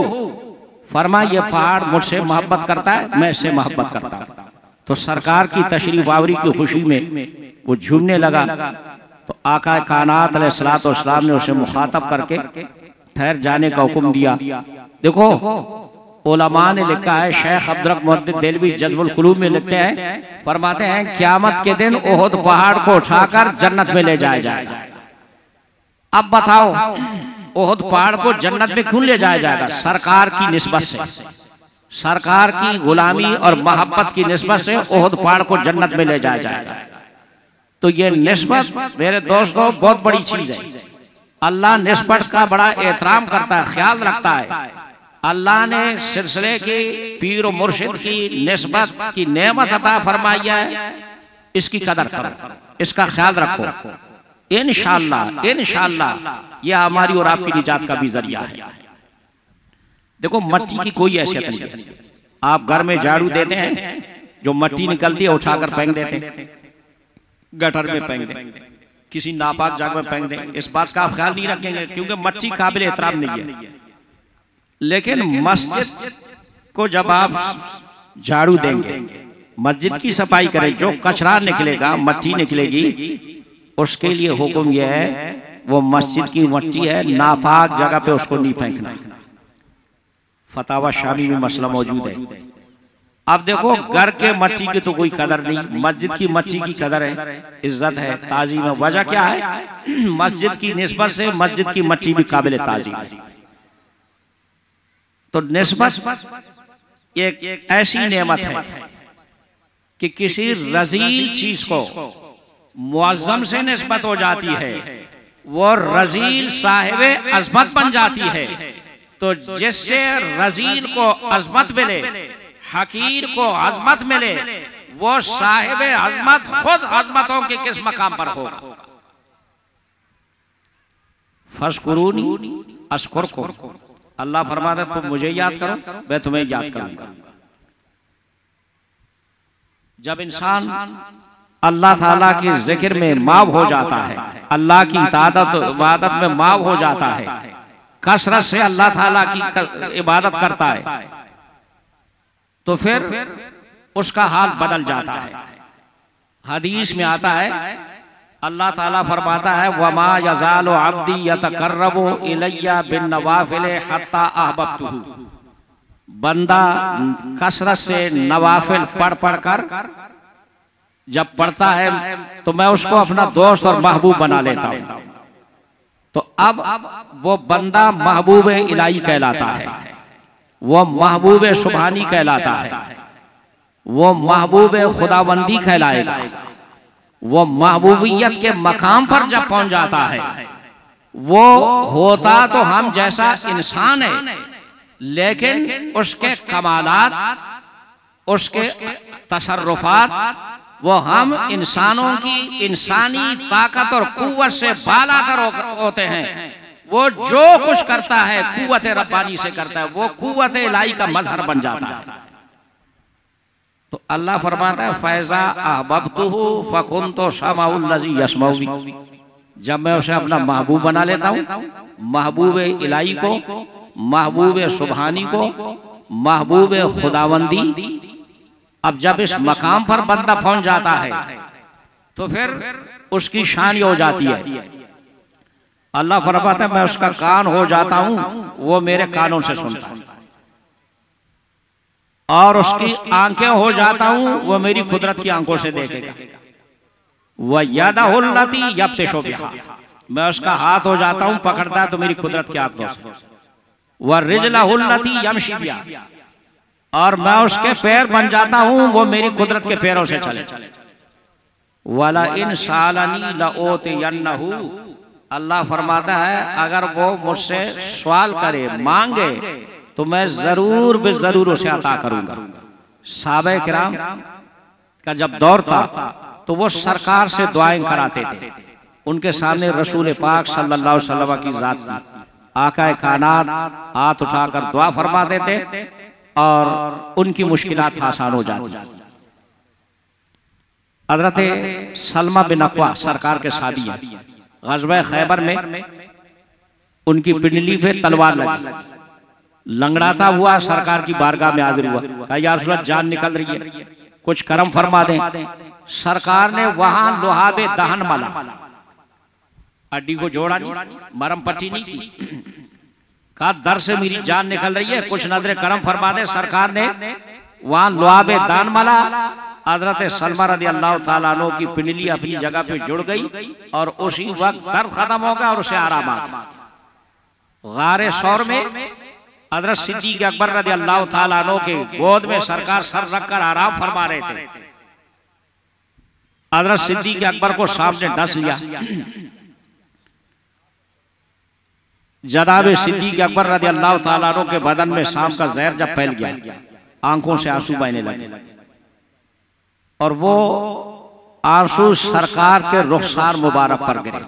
फरमाया ये पहाड़ मुझसे मोहब्बत करता है मैं इससे मोहब्बत करता हूँ। तो सरकार की तशरीफ़ आवरी की खुशी में वो झूमने लगा। तो आका कानात सलाम ने उसे मुखातब करके ठहर जाने का हुक्म दिया। देखो ओलमा ने लिखा है, शेख अब्दुल दिलवी जज्बुल कुलूब में लिखते हैं, फरमाते हैं, क्यामत के दिन ओहद पहाड़ को उठाकर जन्नत में ले जाया जाएगा। अब बताओ ओहद पहाड़ को जन्नत में क्यों ले जाया जाएगा? सरकार की निस्बत से। सरकार की गुलामी और मोहब्बत की निस्बत से ओहद पहाड़ को जन्नत में ले जाया जाएगा। तो ये निस्बत, मेरे दोस्तों, बहुत बड़ी चीज़ है। अल्लाह निस्बत का बड़ा एहतराम करता है, ख्याल रखता है। अल्लाह ने सिलसिले की पीर मुर्शिद की नस्बत की नेमत अता फरमाई है। इसकी कदर करो। इसका ख्याल रखो। इन इनशाला यह हमारी और आपकी निजात का भी ज़रिया है। देखो मट्टी की कोई हैसियत नहीं आप घर में झाड़ू देते हैं जो मट्टी निकलती है उठाकर फेंक देते हैं। गटर में फेंक दें किसी नापाक जगह में फेंक दें। इस बात का आप ख्याल नहीं रखेंगे क्योंकि मट्टी काबिल एहतराम नहीं है। लेकिन मस्जिद को जब आप झाड़ू देंगे मस्जिद की सफ़ाई करें जो कचरा निकलेगा मट्टी निकलेगी उसके लिए हुक्म यह है वो मस्जिद की मट्टी है नापाक जगह पे उसको नहीं फेंकना। फतावा शामी में मसला मौजूद है। अब देखो घर के मट्टी की तो कोई कदर नहीं मस्जिद की मट्टी की कदर है इज़्ज़त है ताजी में वजह क्या है? मस्जिद की निस्बत से मस्जिद की मट्टी भी काबिल ताजी तो नस्बत एक ऐसी नेमत है कि किसी रजील चीज़ को मुआजम से नस्बत हो जाती है वो रजील साहिब अजमत बन जाती है। तो जिससे रजील को अजमत मिले हकीर को अजमत मिले वो साहिब अजमत खुद अजमतों के किस मकाम पर हो? फसकुरूनी अस्कुर को अल्लाह फरमाता तुम मुझे याद करो मैं तुम्हें याद करूँगा। जब इंसान अल्लाह ताला के ज़िक्र में माव हो जाता है अल्लाह की इबादत इबादत में माव हो जाता है कसरत से अल्लाह ताला की इबादत करता है तो फिर उसका हाल बदल जाता है। हदीस में आता है अल्लाह ताला फरमाता है, वमा यजाल अब्दी यतकर्रबु इलैया बिन नवाफिल हत्ता अहबबतुहु। बंदा कसरत से नवाफिल पढ़ पढ़ कर जब पढ़ता है तो मैं उसको अपना दोस्त और महबूब बना लेता हूँ। तो अब वो बंदा महबूब इलाही कहलाता है। वो महबूब सुबहानी कहलाता है। वो महबूब खुदाबंदी कहलाएगा। वो महबूबियत के मकाम पर जब पहुँच जाता है, वो होता तो हम जैसा इंसान है, लेकिन उसके कमालात, उसके तसरुफात वो हम इंसानों की इंसानी ताकत और कुत से बाला कर होते हैं। वो जो कुछ करता है कुत रब्बानी से करता है, वो कुत लाई का मजहर बन जाता है। तो अल्लाह फरमाता है, फैजा अहबब फकुन तो यसमौवी जब मैं उसे अपना महबूब बना लेता हूँ, महबूब इलाई को, महबूब सुबहानी को, महबूब खुदावंदी, अब जब इस मकाम पर बंदा पहुँच जाता है तो फिर उसकी शान हो जाती है। अल्लाह फरमाता है, मैं उसका कान हो जाता हूँ, वो मेरे कानों से सुनता है। और उसकी आँखें हो जाता हूँ वो मेरी कुदरत की आँखों से देखेगा। वह यादा हो होती यब तेशो मैं उसका हाथ हो जाता हूँ, पकड़ता है तो मेरी कुदरत की आँखों से। वह रिजला हो हुल्लती यमशिबिया और मैं उसके पैर बन जाता हूँ वो मेरी कुदरत के पैरों से चले। वाला इन सालनी यन्नहू। अल्लाह फरमाता है, अगर वो मुझसे सवाल करे, मांगे तो मैं ज़रूर बे ज़रूर उसे अता करूँगा। साब कराम का जब दौर था तो वो सरकार से दुआएँ कराते थे। उनके सामने रसूल पाक सल्लल्लाहु अलैहि वसल्लम की जात थी। आका कानात हाथ उठाकर दुआ फरमा देते और उनकी मुश्किल आसान हो जाती हज़रत सलमा बिन अकवा सरकार के शादी गजब खैबर में उनकी पिंडली पे तलवार लगी। लंगड़ाता हुआ सरकार की बारगाह में हाजिर हुआ। यार सूरत जान निकल रही है। कुछ कर्म फरमा दें। सरकार ने वहाँ लोहाबे दहन माला। हड्डी को जोड़ा नहीं, मरम पट्टी नहीं की। कहा, दर से मेरी जान निकल रही है, कुछ नज़र कर्म फरमा दे। सरकार ने वहाँ लोहाबे दान माला। हज़रत सलमा रदी अल्लाह तला की पिंडली अपनी जगह पे जुड़ गई और उसी वक्त दर्द खत्म हो गया और उसे आराम आ गारे शौर में हज़रत सिद्दीक अकबर रदी अल्लाह तला के गोद में सरकार सर रखकर आराम फरमा रहे थे। हज़रत सिद्दीक अकबर को सामने डस लिया जनाब सिद्दीक अकबर रदी अल्लाह तला के बदन में शाम का जहर जब फैल गया, आँखों से आँसू बहने लगे। और वो आँसू सरकार के रुखसार मुबारक पर गिरे।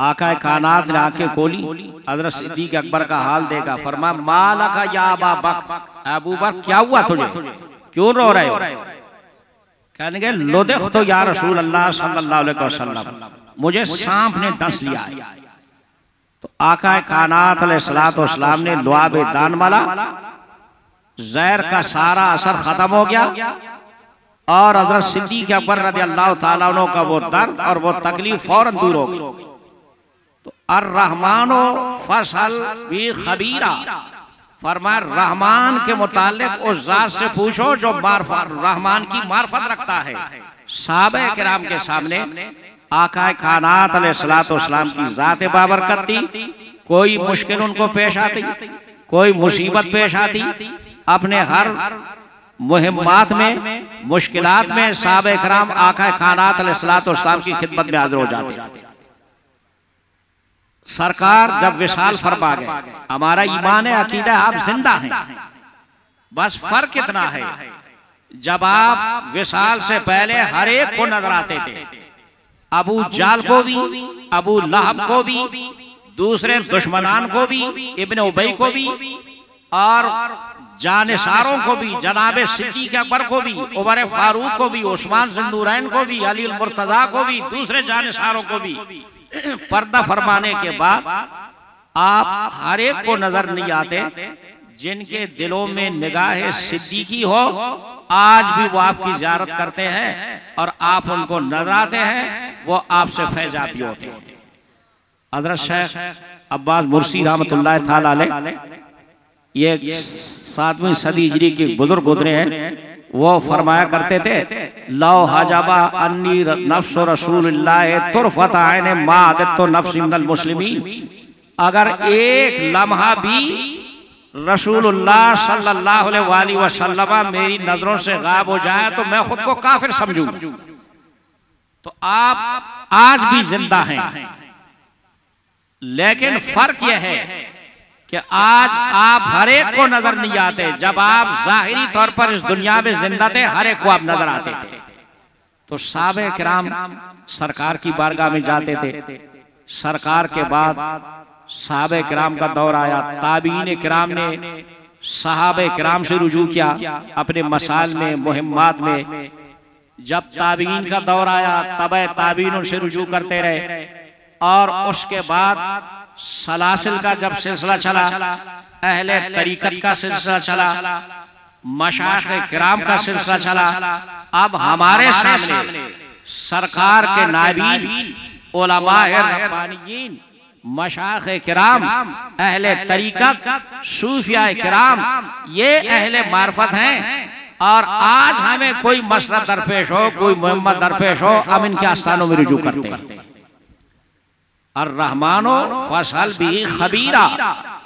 आका कानात ने आँखें खोली। हज़रत सिद्दीक अकबर का हाल देखा फरमा माला का या बक अबू बक क्या हुआ तुझे? क्यों रो रहे हो? कहने के लोदेख तो या रसूल अल्लाह सल्लल्लाहु अलैहि वसल्लम मुझे सांप ने डस लिया है। तो आका कानात सलाम ने दुआब दान माला। जहर का सारा असर खत्म हो गया। और हज़रत सिद्दीक अकबर रज़ी अल्लाह तआला का वो दर्द और वो तकलीफ़ फ़ौरन दूर हो गई अर रहमानो फ़सल भी खबीरा। फरमा रहमान के मुतालिक उस जात से पूछो जो मार्फत, रहमान की मार्फत रखता है। साबे कराम के सामने आकाए खानात सलाम की जात बाबरकत थी कोई मुश्किल उनको पेश आती, कोई मुसीबत पेश आती। अपने हर मुहिमात में, मुश्किलात में साहब कराम आका खानात सलाम की खिदमत में हाजिर हो जाते। सरकार जब विशाल फरमा गए हमारा ईमान है अकीदा आप ज़िंदा हैं बस फ़र्क कितना है जब आप विशाल से पहले हर एक को नज़र आते थे अबू जाल को भी अबू लहब को भी दूसरे दुश्मनान को भी इब्न उबई को भी और जानसारों को भी जनाब सिद्दीक अकबर को भी उमर फारूक को भी उस्मान सिंदूरैन को भी अली मुर्तजा को भी दूसरे जानसारों को भी पर्दा फरमाने के बाद आप हर एक को नज़र नहीं आते जिनके दिलों में निगाह सिद्दीकी हो आज भी वो आपकी जियारत करते हैं और आप उनको नज़र आते हैं वो आपसे फैजाबी होते हैं। हज़रत शेख अब्बास मुर्सी रहमत ये सातवीं सदी हिजरी के बुज़ुर्ग गुजरे हैं। वो फरमाया करते थे लो हजाबा अन्नी नफ्स रसूलुल्लाह तुरफत आयने मादत नफ्स मिनल मुस्लिमीन। अगर एक लम्हा भी रसूलुल्लाह सल्लल्लाहु अलैहि वसल्लम मेरी नज़रों से गायब हो जाए तो मैं खुद को काफिर समझू। तो आप आज भी ज़िंदा हैं। लेकिन फ़र्क यह है कि आज आप हर एक को नज़र नहीं आते, जब आप जाहिरी तौर पर इस दुनिया में ज़िंदा थे, हर एक को आप नज़र आते थे। तो साब कराम, सरकार की बारगाह में जाते थे। सरकार के बाद साब कराम का दौर आया। ताबीन कराम ने साहब कराम से रुजू किया अपने मसाल में मुहिमात में। जब ताबीन का दौर आया, तब ताबीनों से रुजू करते रहे। और उसके बाद सलासिल का जब सिलसिला चला, अहले तरीकत का सिलसिला चला मशाख कराम का सिलसिला चला, अब हमारे सामने सरकार के नाबीन मशाख कराम, अहले तरीकत, सूफिया कराम, ये अहले मार्फत हैं। और आज हमें कोई मसला दरपेश हो, कोई मोहम्मद दरपेश हो, हम इनके आस्थानों में रुजू करते हैं। और रहमानो फ़सल भी खबीरा।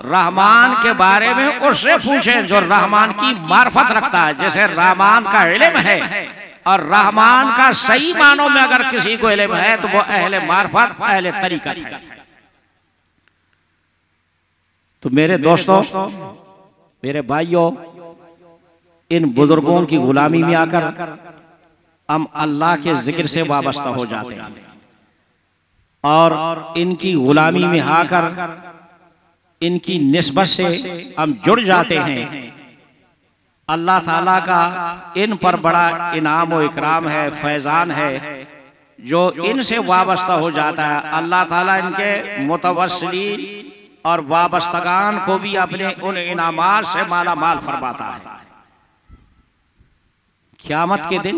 रहमान के बारे में उससे पूछे जो रहमान की मार्फत रखता है जैसे रहमान का इलम है। और रहमान का सही मानों में अगर किसी को इल्म है तो वो अहले मार्फत अहले तरीकत है। तो मेरे दोस्तों मेरे भाइयों इन बुज़ुर्गों की गुलामी में आकर हम अल्लाह के ज़िक्र से वाबस्ता हो। जाते हैं। और इनकी गुलामी में आकर, इनकी नस्बत से हम जुड़ जाते हैं। अल्लाह ताला का इन पर बड़ा इनाम व इकराम है, फैजान है, जो इनसे वाबस्ता हो जाता है। अल्लाह ताला इनके मुतवसली और वाबस्तगान को भी अपने उन इनाम से माला माल फरमाता है। क्यामत के दिन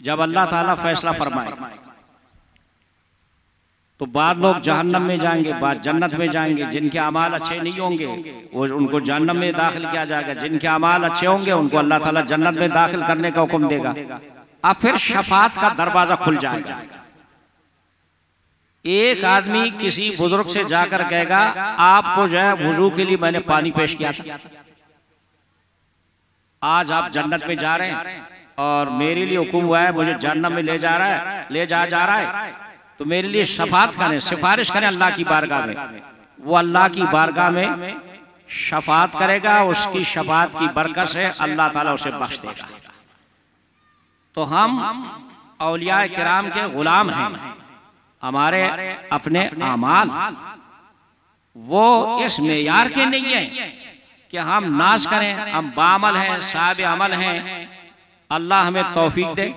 जब अल्लाह ताला फैसला फरमाए तो बाद लोग जहन्नम में जाएँगे बाद जन्नत में जाएँगे जिनके अमाल अच्छे नहीं होंगे वो उनको जहन्नम में दाखिल किया जाएगा जिनके अमाल अच्छे होंगे उनको अल्लाह ताला जन्नत में दाखिल करने का हुक्म देगा। अब फिर शफात का दरवाज़ा खुल जाएगा। एक आदमी किसी बुज़ुर्ग से जाकर कहेगा आपको जो है वज़ू के लिए मैंने पानी पेश किया था। आज आप जन्नत में जा रहे हैं और मेरे लिए हुक्म हुआ है मुझे जन्नत में ले जा रहा है ले जा जा रहा है। तो मेरे लिए शफात करें सिफारिश करें अल्लाह की बारगाह में। वो अल्लाह की बारगाह में शफात करेगा उसकी शफात की बरकत से अल्लाह ताला उसे बख्श देगा। तो हम औलिया किराम के गुलाम हैं। हमारे अपने अमाल वो इस मेयार के नहीं है कि हम नाश करें हम बामल हैं साहब अमल हैं। अल्लाह हमें तौफीक दे।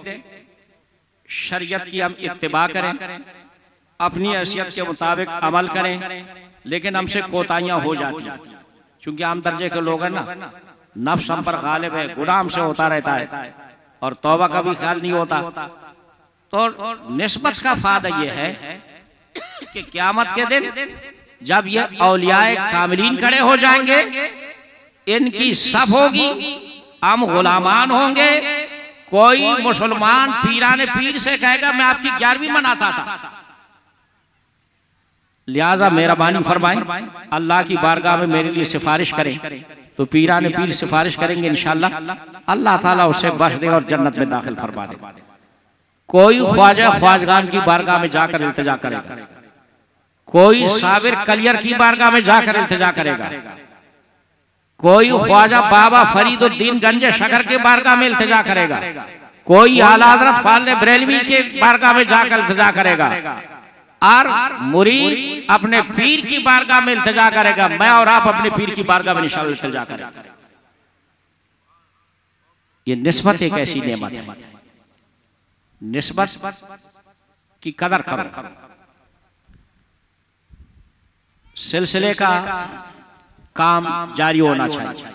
शरीयत की हम इत्तबा करें, अपनी हैसियत के मुताबिक अमल करें, लेकिन हमसे कोताहियाँ हो जाती हैं। क्योंकि आम दर्जे के लोग हैं ना, नफ्स हम पर गालिब है, गुनाह से होता रहता है, और तौबा का भी ख्याल नहीं होता। तो निस्बत का फ़ायदा यह है कि क्यामत के दिन जब ये औलियाए कामिलीन खड़े हो जाएँगे, इनकी सब होगी, हम गुलामान होंगे कोई मुसलमान पीराने पीर से कहेगा, मैं आपकी ग्यारहवीं मनाता था। लिहाजा मेहरबानी फरमाए। अल्लाह की बारगाह में मेरे लिए सिफारिश करें। तो पीरा ने पीर सिफारिश करेंगे इंशाल्लाह। अल्लाह ताला उसे बख्श दे और जन्नत में दाखिल फरमा दे। कोई ख्वाजा ख्वाजगान की बारगाह में जाकर इल्तजा करेगा। कोई साबिर कलियर की बारगाह में जाकर इल्तजा करेगा। कोई ख्वाजा बाबा फरीदुद्दीन गंजे शकर के बारगाह में इल्तजा करेगा। कोई आला हज़रत फाल बरेलवी के बारगाह में जाकर इल्तजा करेगा। और मुरीद अपने पीर की बारगाह में इल्तजा करेगा। मैं और आप अपने पीर की बारगाह में निशान इल्तजा करेगा। ये निस्बत एक ऐसी नेमत है। निस्बत की कदर करो। सिलसिले का काम जारी होना चाहिए।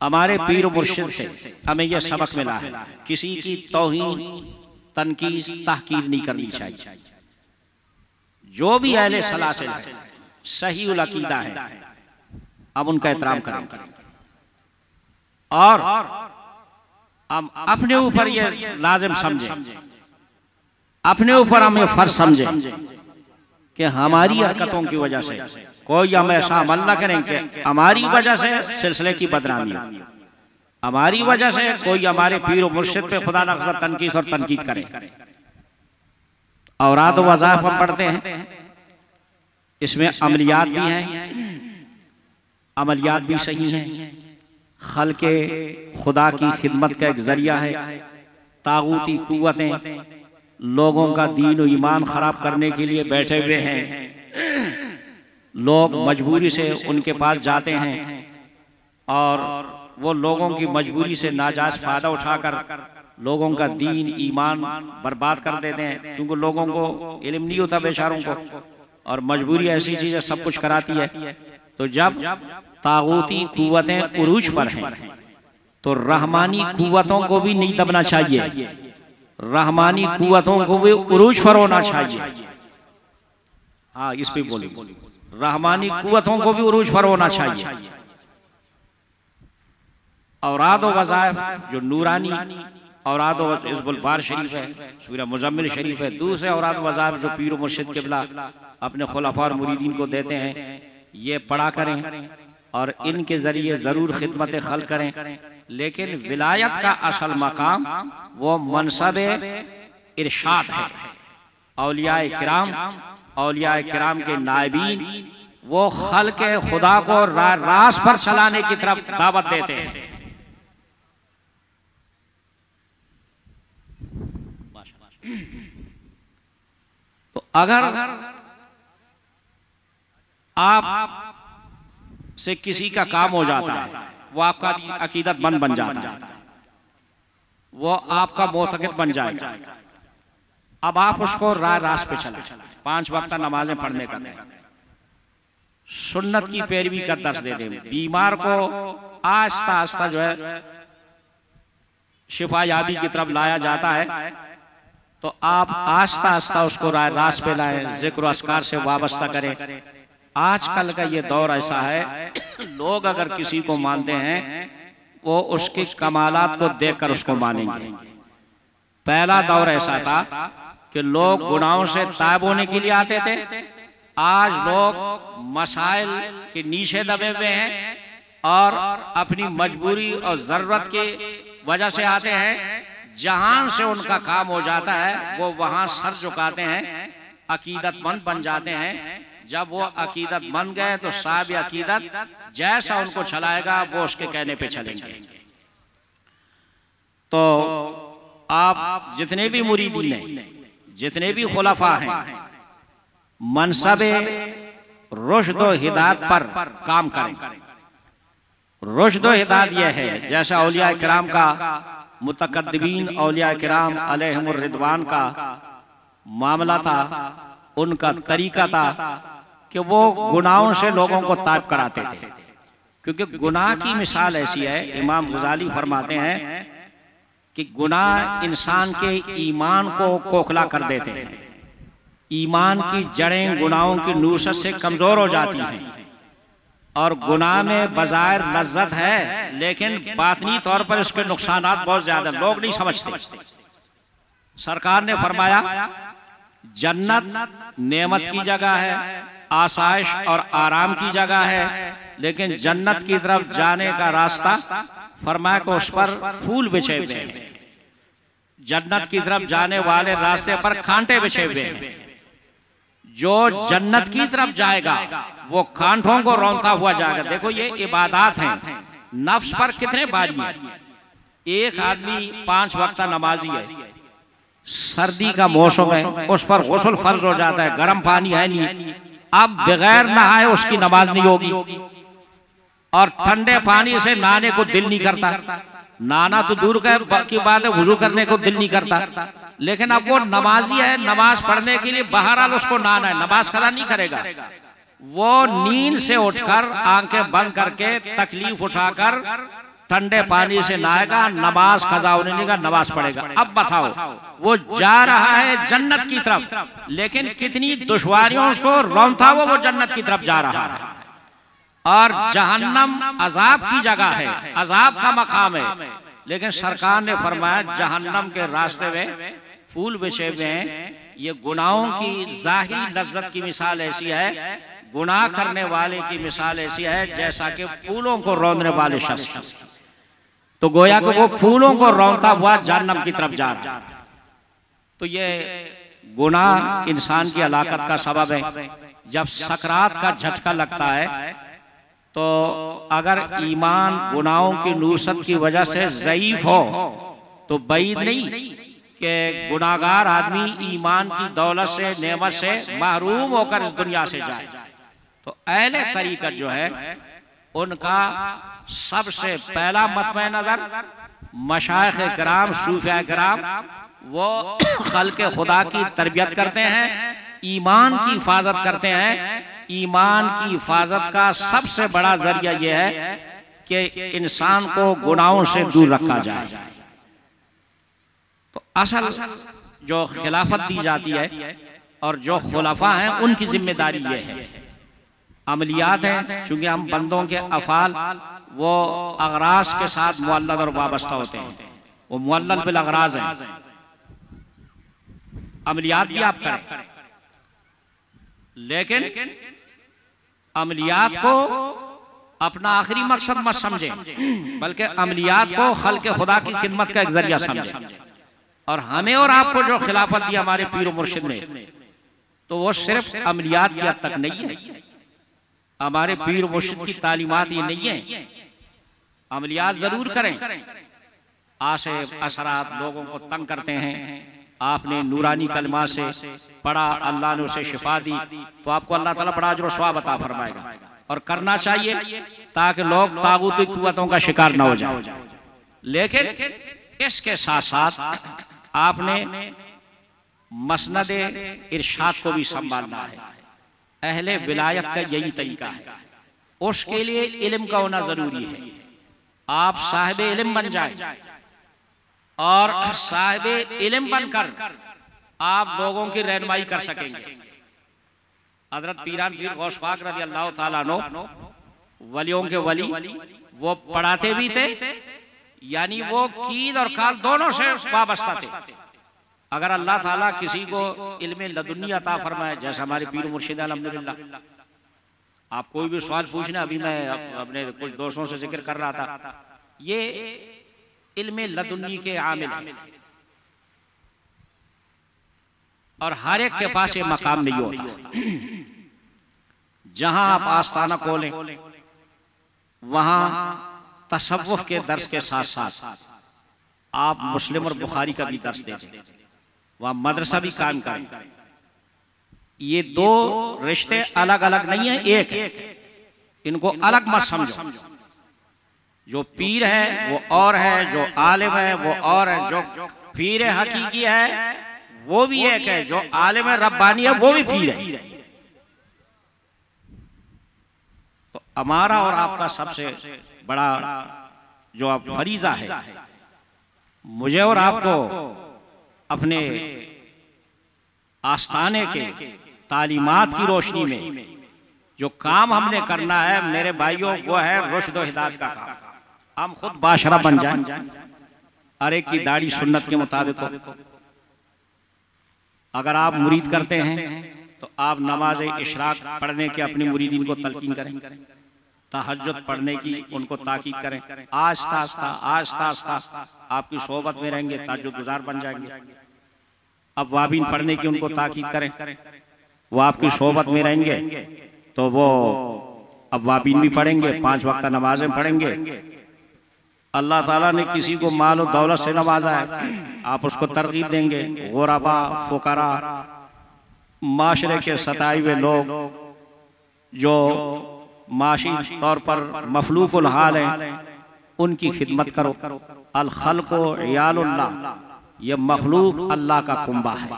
हमारे पीर मुर्शिद से हमें यह सबक मिला है किसी की तोहीन तनकीस तहकीर नहीं करनी चाहिए। जो भी अहले सलासिल है सही अकीदा है। अब उनका एहतराम करेंगे और हम अपने ऊपर ये लाजिम समझे। अपने ऊपर हम ये फ़र्ज़ समझे। कि हमारी हरकतों की वजह से कोई हम ऐसा अमल ना करें कि हमारी वजह से सिलसिले की बदनामी हमारी वजह से कोई हमारे पीर मुर्शिद पे खुदा नक्शा तनकीस और तनकीद करे। और रात वजाफ हम पढ़ते हैं। इसमें अमलियात भी हैं। अमलियात भी सही हैं। खल के खुदा की खिदमत का एक ज़रिया है। तागूती कुतें लोगों का दीन और ईमान खराब करने के लिए बैठे हुए हैं। लोग मजबूरी से उनके पास जाते हैं और वो लोगों की मजबूरी से नाजायज फ़ायदा उठाकर लोगों का दीन ईमान बर्बाद कर देते हैं। क्योंकि लोगों को इलम नहीं होता बेचारों को और मजबूरी ऐसी चीज़ है सब कुछ कराती है। तो जब तागूती कुतें उरूज पर हैं तो रहमानी कुतों को भी नहीं दबना चाहिए। रहमानी कुतों को भी उरूज पर होना चाहिए। हाँ इस पे बोले रहमानी कुतों को भी उरूज पर होना चाहिए। औराद वजायफ जो नूरानी औराद इजबुलबार शरीफ है सूर्य मुजम्मिल शरीफ है दूसरे औराद वजायफ जो पीर मुर्शिद किबला अपने खुलाफा मुरीदीन को देते हैं ये पढ़ा करें और इनके ज़रिए ज़रूर खिदमत खल करें। लेकिन विलायत का असल मकाम वो मनसब इरशाद है। अलिया कराम अलिया कराम के नायबीन वो खल के खुदा को रा, रास पर चलाने की तरफ़ दावत देते हैं। तो अगर आप से किसी का काम हो जाता है। वो आपका अकीदत बन बन जाता है। वो आपका मोतकद बन जाएगा। अब आप उसको राय रास पे चले पाँच वक्त नमाजें पढ़ने का सुन्नत की पैरवी का दर्श दे दे। बीमार को आस्ता आस्ता जो है शिफा याबी की तरफ़ लाया जाता है। तो आप आस्ता आस्ता उसको राय रास पे लाए, ज़िक्र अस्कार से वाबस्ता करें। आजकल का ये दौर ऐसा है लोग अगर किसी को मानते हैं वो उसके कमालात को देखकर उसको मानेंगे। पहला दौर ऐसा था कि लोग गुनाहों से तायब होने के लिए आते थे। आज लोग मसाइल के नीचे दबे हुए हैं और अपनी मजबूरी और ज़रूरत की वजह से आते हैं। जहाँ से उनका काम हो जाता है वो वहाँ सर झुकाते हैं अकीदतमंद बन जाते हैं। जब वो अकीदत बन गए तो साहब अकीदत जैसा उनको चलाएगा वो उसके कहने पे चलेंगे। तो आप जितने भी मुरीदीन हैं जितने भी खुलाफा हैं मनसब रुशद हिदायत पर काम करें। रुशद हिदायत यह है जैसा अलिया कराम का मुतकदबीन अलिया कराम अलहमरिदवान का मामला था उनका तरीका था। कि वो गुनाहों से लोगों को ताब कराते थे। क्योंकि गुनाह की मिसाल ऐसी है, इमाम गुजाली फरमाते हैं कि गुनाह इंसान के ईमान को खोखला कर देते हैं। ईमान की जड़ें गुनाहों की नूसत से कमज़ोर हो जाती हैं। और गुनाह में बाज़ार लज्जत है, लेकिन बातनी तौर पर इसके नुकसान बहुत ज़्यादा लोग नहीं समझते। सरकार ने फरमाया, जन्नत नेमत की जगह है। आसाइश और आराम की जगह है, लेकिन जन्नत की तरफ़ जाने का रास्ता फरमाया को उस पर फूल बिछे हुए हैं। जन्नत की तरफ़ जाने वाले रास्ते पर कांटे बिछे हुए हैं। जो जन्नत की तरफ़ जाएगा, वो कांठों को रौनता हुआ जाएगा। देखो, ये इबादत है। नफ्स पर कितने बारी है? एक आदमी पाँच वक्त नमाजी है। सर्दी का मौसम है, उस पर गसल फ़र्ज़ हो जाता है, गर्म पानी है नहीं। अब बगैर नहाए उसकी नमाज़ नहीं होगी। और ठंडे पानी से नहाने को दिल नहीं करता। नाना तो दूर की बात है वज़ू करने को दिल नहीं करता। लेकिन अब वो नमाजी है, नमाज़ पढ़ने के लिए बहरहाल उसको नहाना है, नमाज़ खड़ा नहीं करेगा। वो नींद से उठकर आँखें बंद करके तकलीफ़ उठाकर ठंडे पानी से नहाएगा नमाज़ खजा होने का नमाज़ पढ़ेगा। अब बताओ वो जा रहा है जन्नत की तरफ़। लेकिन कितनी दुश्वारियों उसको रौनता वो वो जन्नत की तरफ़ जा रहा है। और जहन्नम अजाब की जगह है अजाब का मकाम है। लेकिन सरकार ने फरमाया जहन्नम के रास्ते में फूल बिछे हुए हैं। ये गुनाहों की ज़ाहिर लज्जत की मिसाल ऐसी है। गुनाह करने वाले की मिसाल ऐसी है जैसा कि फूलों को रौंदने वाले शख्स तो गोया को वो फूलों को रौनता हुआ जहन्नम की तरफ़ जा रहा तो ये गुनाह इंसान की हलाकत का सबब है। जब सकरात का झटका लगता है तो अगर ईमान गुनाहों की नूसत की वजह से ज़यीफ हो तो बैद नहीं कि गुनागार आदमी ईमान की दौलत से नेमत से महरूम होकर इस दुनिया से जाए। तो अहले तरीकत जो है उनका सबसे पहला मतब नज़र मशाइ कराम सूफिया कराम वो खल के खुदा की तरबियत करते हैं, ईमान की हिफाजत करते हैं। ईमान की हिफाजत का सबसे बड़ा ज़रिया यह है कि इंसान को गुनाहों से दूर रखा जाए। तो असल जो खिलाफत दी जाती है और जो खुलाफा हैं, उनकी ज़िम्मेदारी यह है। अमलियात हैं चूँकि हम बंदों के अफाल वो अगराज के साथ मुल्ल और वाबस्ता होते हैं। वो मुल्ल बिल अगराज हैं। अमलियात भी आप करें। लेकिन अमलियात को अपना आखिरी मकसद मत समझे बल्कि अमलियात को खल के खुदा की खिदमत का एक ज़रिया समझे। और हमें और आपको जो खिलाफत दी हमारे पीर मुर्शिद ने तो वो सिर्फ़ अमलियात की हद तक नहीं है। हमारे पीर मुर्शिद की तालीमत ये नहीं है। अमलियात ज़रूर करें। आशे असरात लोगों को तंग करते हैं। आपने नूरानी कलमा से पढ़ा अल्लाह ने उसे शिफा दी। तो आपको अल्लाह ताला बड़ा जो स्वाब अता फरमाएगा। और करना चाहिए ताकि लोग ताबूती कुतों का शिकार ना हो जाए। लेकिन इसके साथ साथ आपने मसनद इरशाद को भी संभालना है। अहले विलायत का यही तरीका है। उसके लिए इल्म का होना ज़रूरी है। आप साहिब इल्म बन जाए। और साहिब इल्म बनकर आप लोगों की रहनुमाई कर सकेंगे। हज़रत पीरान पीर गौशपाक रज़ी अल्लाह तला वलियों के वली वो पढ़ाते भी थे। यानी वो कीद और काल दोनों से वाबस्ता थे। अगर अल्लाह ताला किसी को इल्म लदुन्नी अता फरमाए, जैसे हमारे पीर मुर्शिद अलहमदिल्ला आप कोई भी सवाल पूछना, अभी मैं अपने कुछ दोस्तों से ज़िक्र कर रहा था। ये इल्म लदुन्नी के आमिल और हर एक के पास ये मकाम नहीं होता। जहाँ आप आस्थाना खोलें, वहाँ तसव्वुफ के दर्श के साथ साथ आप मुस्लिम और बुखारी का भी दर्श देते वहाँ मदरसा भी काम करें। ये दो रिश्ते अलग अलग नहीं है एक इनको अलग मत समझो। जो पीर है वो और है जो आलिम है वो और है। जो पीर हकीकी है वो भी एक है। जो आलिम है रब्बानी है वो भी पीर है। तो हमारा और आपका सबसे बड़ा जो आप फरीजा है। मुझे और आपको अपने आस्थाने के तालीमात की रोशनी में जो काम हमने करना है मेरे भाइयों वो है रुशद हिदायत का काम। हम खुद बाशरा बन जाए। अरे की दाढ़ी सुन्नत के मुताबिक हो। अगर आप मुरीद करते हैं तो आप नमाज़ इशराक पढ़ने के अपनी मुरीदीन को तलकीन करें। तहजद पढ़ने की उनको ताकीद करें। आस्ता आस्ता आस्ता आस्ता आपकी सोबत में रहेंगे ताजुद गुजार बन जाएँगे। अब वाबिन पढ़ने की उनको ताकीद करें। वो आपकी सोबत में रहेंगे तो वो अब वाबिन भी पढ़ेंगे पाँच वक्त नमाजें पढ़ेंगे। अल्लाह ताला ने किसी को माल और दौलत से नवाजा है। आप उसको तरकीब देंगे। गोरबा फुकरा माशरे के सताए हुए लोग जो माशी तौर पर मफलूकुल हाल है। उनकी खिदमत करो। अल खल को ये मखलूक अल्लाह का कुंबा है।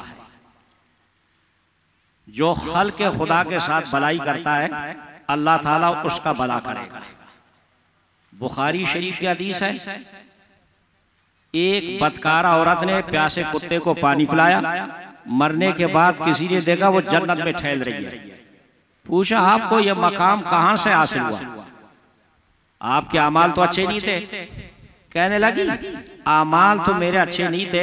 जो खल के खुदा के साथ भलाई करता है, अल्लाह ताला उसका भला करेगा। बुखारी शरीफ की हदीस है, एक बदकारा औरत ने प्यासे कुत्ते को पानी पिलाया, मरने के बाद किसी ने देखा वो जन्नत में ठहल रही है। पूछा आपको यह मकाम कहाँ से हासिल हुआ? आपके अमाल तो अच्छे नहीं थे। कहने लगी अमाल तो मेरे अच्छे नहीं थे।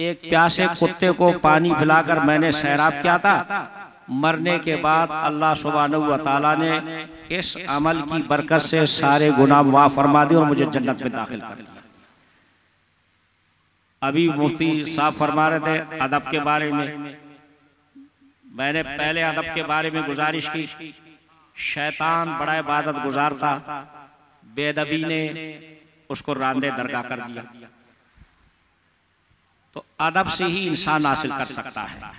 एक प्यासे कुत्ते को पानी पिलाकर मैंने सैराब किया था। मरने के बाद अल्लाह सुबहान ने इस अमल की बरकत से सारे गुना माफ़ फरमा दिए और मुझे जन्नत में दाखिल कर दिया। अभी मुफ्ती साहब फरमा रहे थे अदब के बारे में। मैंने पहले अदब के बारे में गुजारिश की। शैतान बड़ा इबादत गुजार था। बेदबी ने उसको रांदे दरगाह कर दिया। तो अदब से ही इंसान हासिल कर सकता है।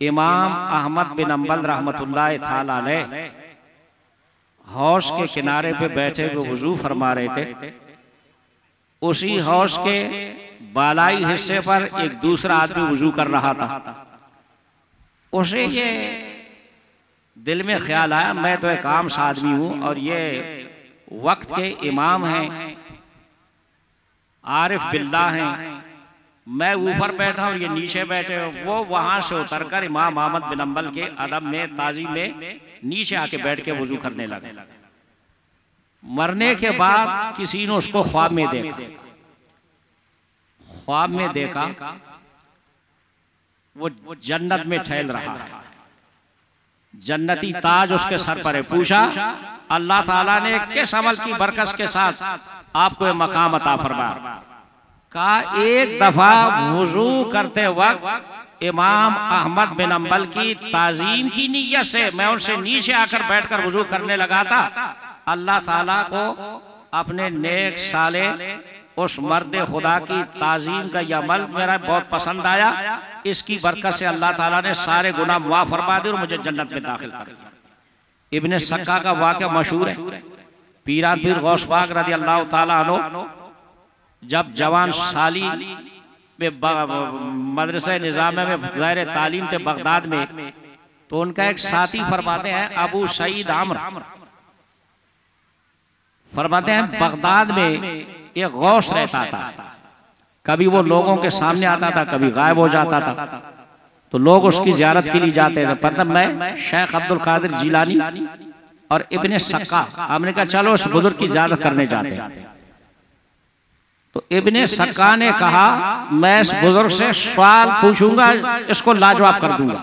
इमाम अहमद बिन अम्बल रहमत हौस के किनारे पे बैठे हुए वज़ू फरमा रहे थे। उसी हौस के बालाई हिस्से पर एक दूसरा आदमी वज़ू कर रहा था। उसे ये दिल में ख्याल आया मैं तो एक आम सा आदमी हूँ और ये वक्त के इमाम हैं। आरिफ बिल्ला हैं। मैं ऊपर बैठा हूँ ये नीचे बैठे हो। वो वहाँ से उतरकर इमाम अहमद बिन अम्बल के अदब में ताजी में नीचे आके बैठ के वज़ू करने लगे। मरने के बाद किसी ने उसको ख्वाब में देखा। ख्वाब में देखा। वो जन्नत में ठहल रहा है। जन्नती ताज उसके सर पर है पूछा अल्लाह ताला ने किस अमल की बरकत के साथ आपको ये मकाम अता फरमाया का एक दफ़ा वज़ू करते वक्त इमाम अहमद बिन अम्बल की ताजीम की नीयत से मैं उनसे नीचे आकर बैठकर वज़ू करने लगा था। अल्लाह ताला को अपने नेक साले उस मर्द खुदा की ताजीम का यह अमल मेरा बहुत पसंद आया। इसकी बरकत से अल्लाह ताला ने सारे गुना मुआ फरमा दिए और मुझे जन्नत में दाखिल कर दिया। इब्ने सक्का का वाक्य मशहूर है। पीरा पीर गौसबाग रदी अल्लाह ताला जब जवान साली मदरसा निज़ाम में गैर तालीम थे बगदाद में तो उनका एक साथी फरमाते हैं अबू सईद आमर। फरमाते हैं बगदाद में एक गौश रहता था। कभी वो लोगों के सामने आता था कभी गायब हो जाता था। तो लोग उसकी जियारत के लिए जाते थे। मतलब मैं शेख अब्दुल कादिर जिलानी और इब्ने सक्का। हमने कहा चलो उस बुज़ुर्ग की जियारत करने जाते हैं। तो इब्ने सक्का ने कहा मैं इस बुज़ुर्ग से सवाल पूछूँगा इसको लाजवाब कर दूँगा।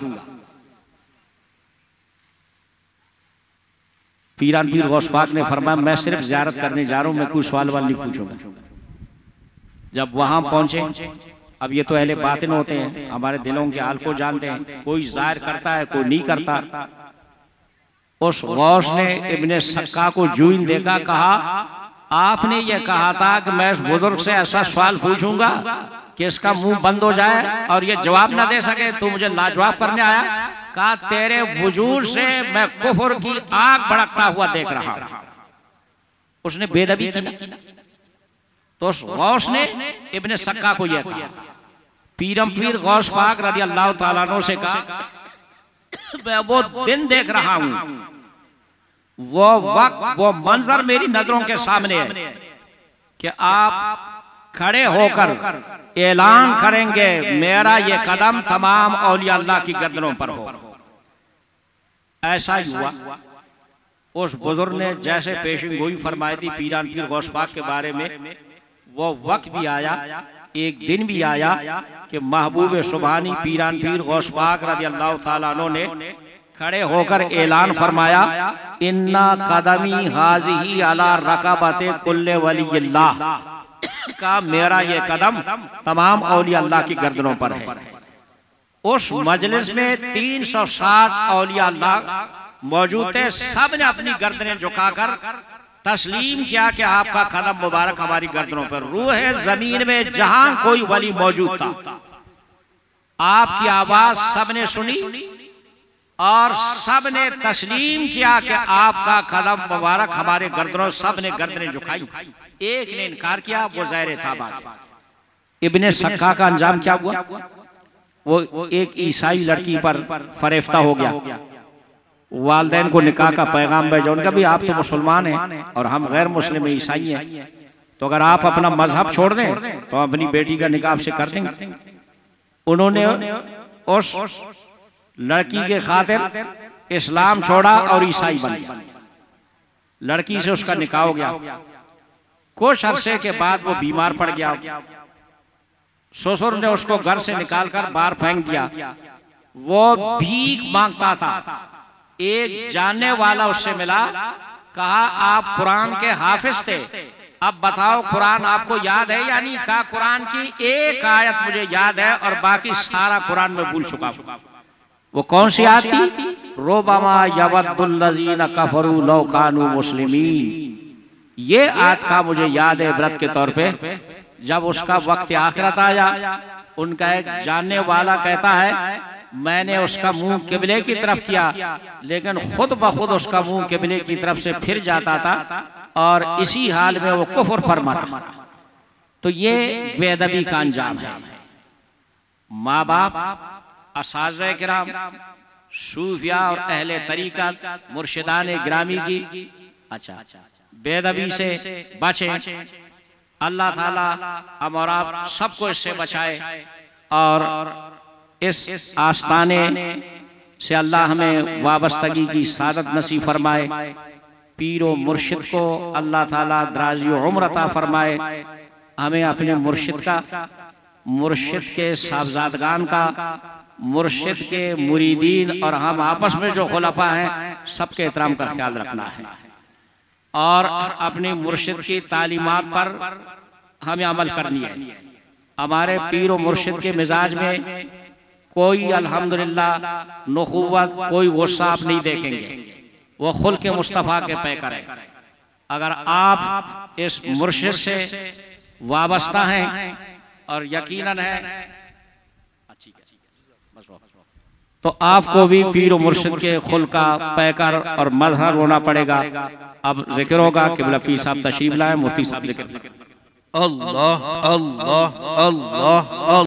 पीरान पीर गौसपाक ने फरमाया मैं सिर्फ़ जियारत करने जा रहा हूँ मैं कोई सवाल वाल नहीं पूछूँगा। जब वहाँ पहुँचे अब ये तो अहले बातिन होते हैं हमारे दिलों के हाल को जानते हैं कोई ज़ाहिर करता है कोई नहीं करता। उस गौश ने इब्ने सक्का को जून देखा कहा आपने ये कहा था कि मैं इस बुज़ुर्ग से ऐसा सवाल पूछूँगा कि इसका मुँह बंद हो जाए और ये जवाब ना दे सके तो मुझे लाजवाब करने आया। कहा, तेरे वजूद से मैं कुफर की आग भड़कता हुआ देख रहा हूँ। उसने बेदबी की तो उस गौस ने इब्ने सक्का को यह कहा। पीरम पीर गौस पाक रदी अल्लाह तला से कहा, मैं वो दिन देख रहा हूँ वो वक्त, वो मंजर मेरी नज़रों के सामने है कि आप खड़े होकर ऐलान करेंगे, मेरा ये कदम तमाम औलिया अल्लाह की गर्दनों पर हो। ऐसा ही हुआ। उस बुज़ुर्ग ने जैसे पेशिंग गोई फरमाई थी, पीरान पीर गौशपाक के बारे में, वो वक्त भी आया, एक दिन भी आया कि महबूब सुबहानी पीरान पीर गौशपाक रज़ी अल्लाह ने खड़े होकर ऐलान फरमाया इन्ना कदमी हाजी अला रकाबत कुल्ले वली का मेरा ये कदम तमाम औलिया अल्लाह की गर्दनों पर है। उस मजलिस में 307 औलिया अल्लाह मौजूद थे। सबने अपनी गर्दनें झुकाकर तस्लीम किया कि आपका कदम मुबारक हमारी गर्दनों पर। रूह है ज़मीन में जहाँ कोई वली मौजूद था। आपकी आवाज़ सबने सुनी। और सबने तस्लीम किया कि आपका कदम मुबारक हमारे गर्दनों सबने गर्दनें झुकाई। एक ने इनकार किया वो जहर था इब्ने सक्का का अंजाम क्या हुआ? वो एक ईसाई लड़की पर फरेफ्ता हो गया। वालदेन को निकाह का पैगाम भेजा। उनका भी आप तो मुसलमान हैं और हम गैर मुस्लिम ईसाई हैं। तो अगर आप अपना मज़हब छोड़ दें तो अपनी बेटी का निकाह से कर देंगे। उन्होंने उस लड़की के खातिर इस्लाम छोड़ा और ईसाई बन गया। लड़की से उसका निकाह हो गया। कुछ अरसे के बाद वो बीमार पड़ गया। ससुर ने उसको घर से निकालकर बाहर फेंक दिया। वो भीख माँगता था। एक जानने वाला उससे मिला कहा आप कुरान के हाफिज थे। अब बताओ कुरान आपको याद है या नहीं कहा कुरान की एक आयत मुझे याद है और बाकी सारा कुरान में भूल चुका हूँ। वो कौन सी आती रोबामा यवद्दुल्लजीन कफरू लौ कानू मुस्लिमीन। ये आयत का मुझे याद है व्रत के तौर पे। जब उसका वक्त आखिरत आया, उनका एक जानने वाला कहता है, मैंने उसका मुँह किबले की तरफ़ किया, लेकिन खुद ब खुद उसका मुँह किबले की तरफ़ से फिर जाता था और इसी हाल में वो कुफर पर तो ये बेदबी का अंजाम है। माँ बाप सूफिया और अहले तरीका, मुर्शिदान ग्रामी की। अच्छा बेदबी से बचे। अल्लाह ताला हम और आप सबको इससे बचाए और इस आस्ताने से अल्लाह हमें वाबस्तगी की सादत नसीब फरमाए। पीरो मुर्शिद को अल्लाह ताला दराजी उम्रता फरमाए। हमें अपने मुर्शिद का, मुर्शिद के साहबजादगान का मुर्शिद के मुरीदीन और हम आपस में जो खुलफा हैं, सबके एहतराम का ख्याल रखना है। और अपने मुर्शिद की तालीमत पर हमें अमल करनी है। हमारे पीर मुर्शिद के मिजाज में कोई अल्हम्दुलिल्लाह नखुवत कोई गुस्सा आप नहीं देखेंगे। वो खुल के मुस्तफ़ा के पे करें। अगर आप इस मुर्शिद से वाबस्ता हैं और यकीनन है तो आपको भी पीर मुर्शिद के खुल का पैकर और मजहर होना पड़ेगा। अब ज़िक्र होगा कि लफी साहब तशरीफ़ लाए, मुफ्ती साहब ज़िक्र। अल्लाह अल्लाह अल्लाह।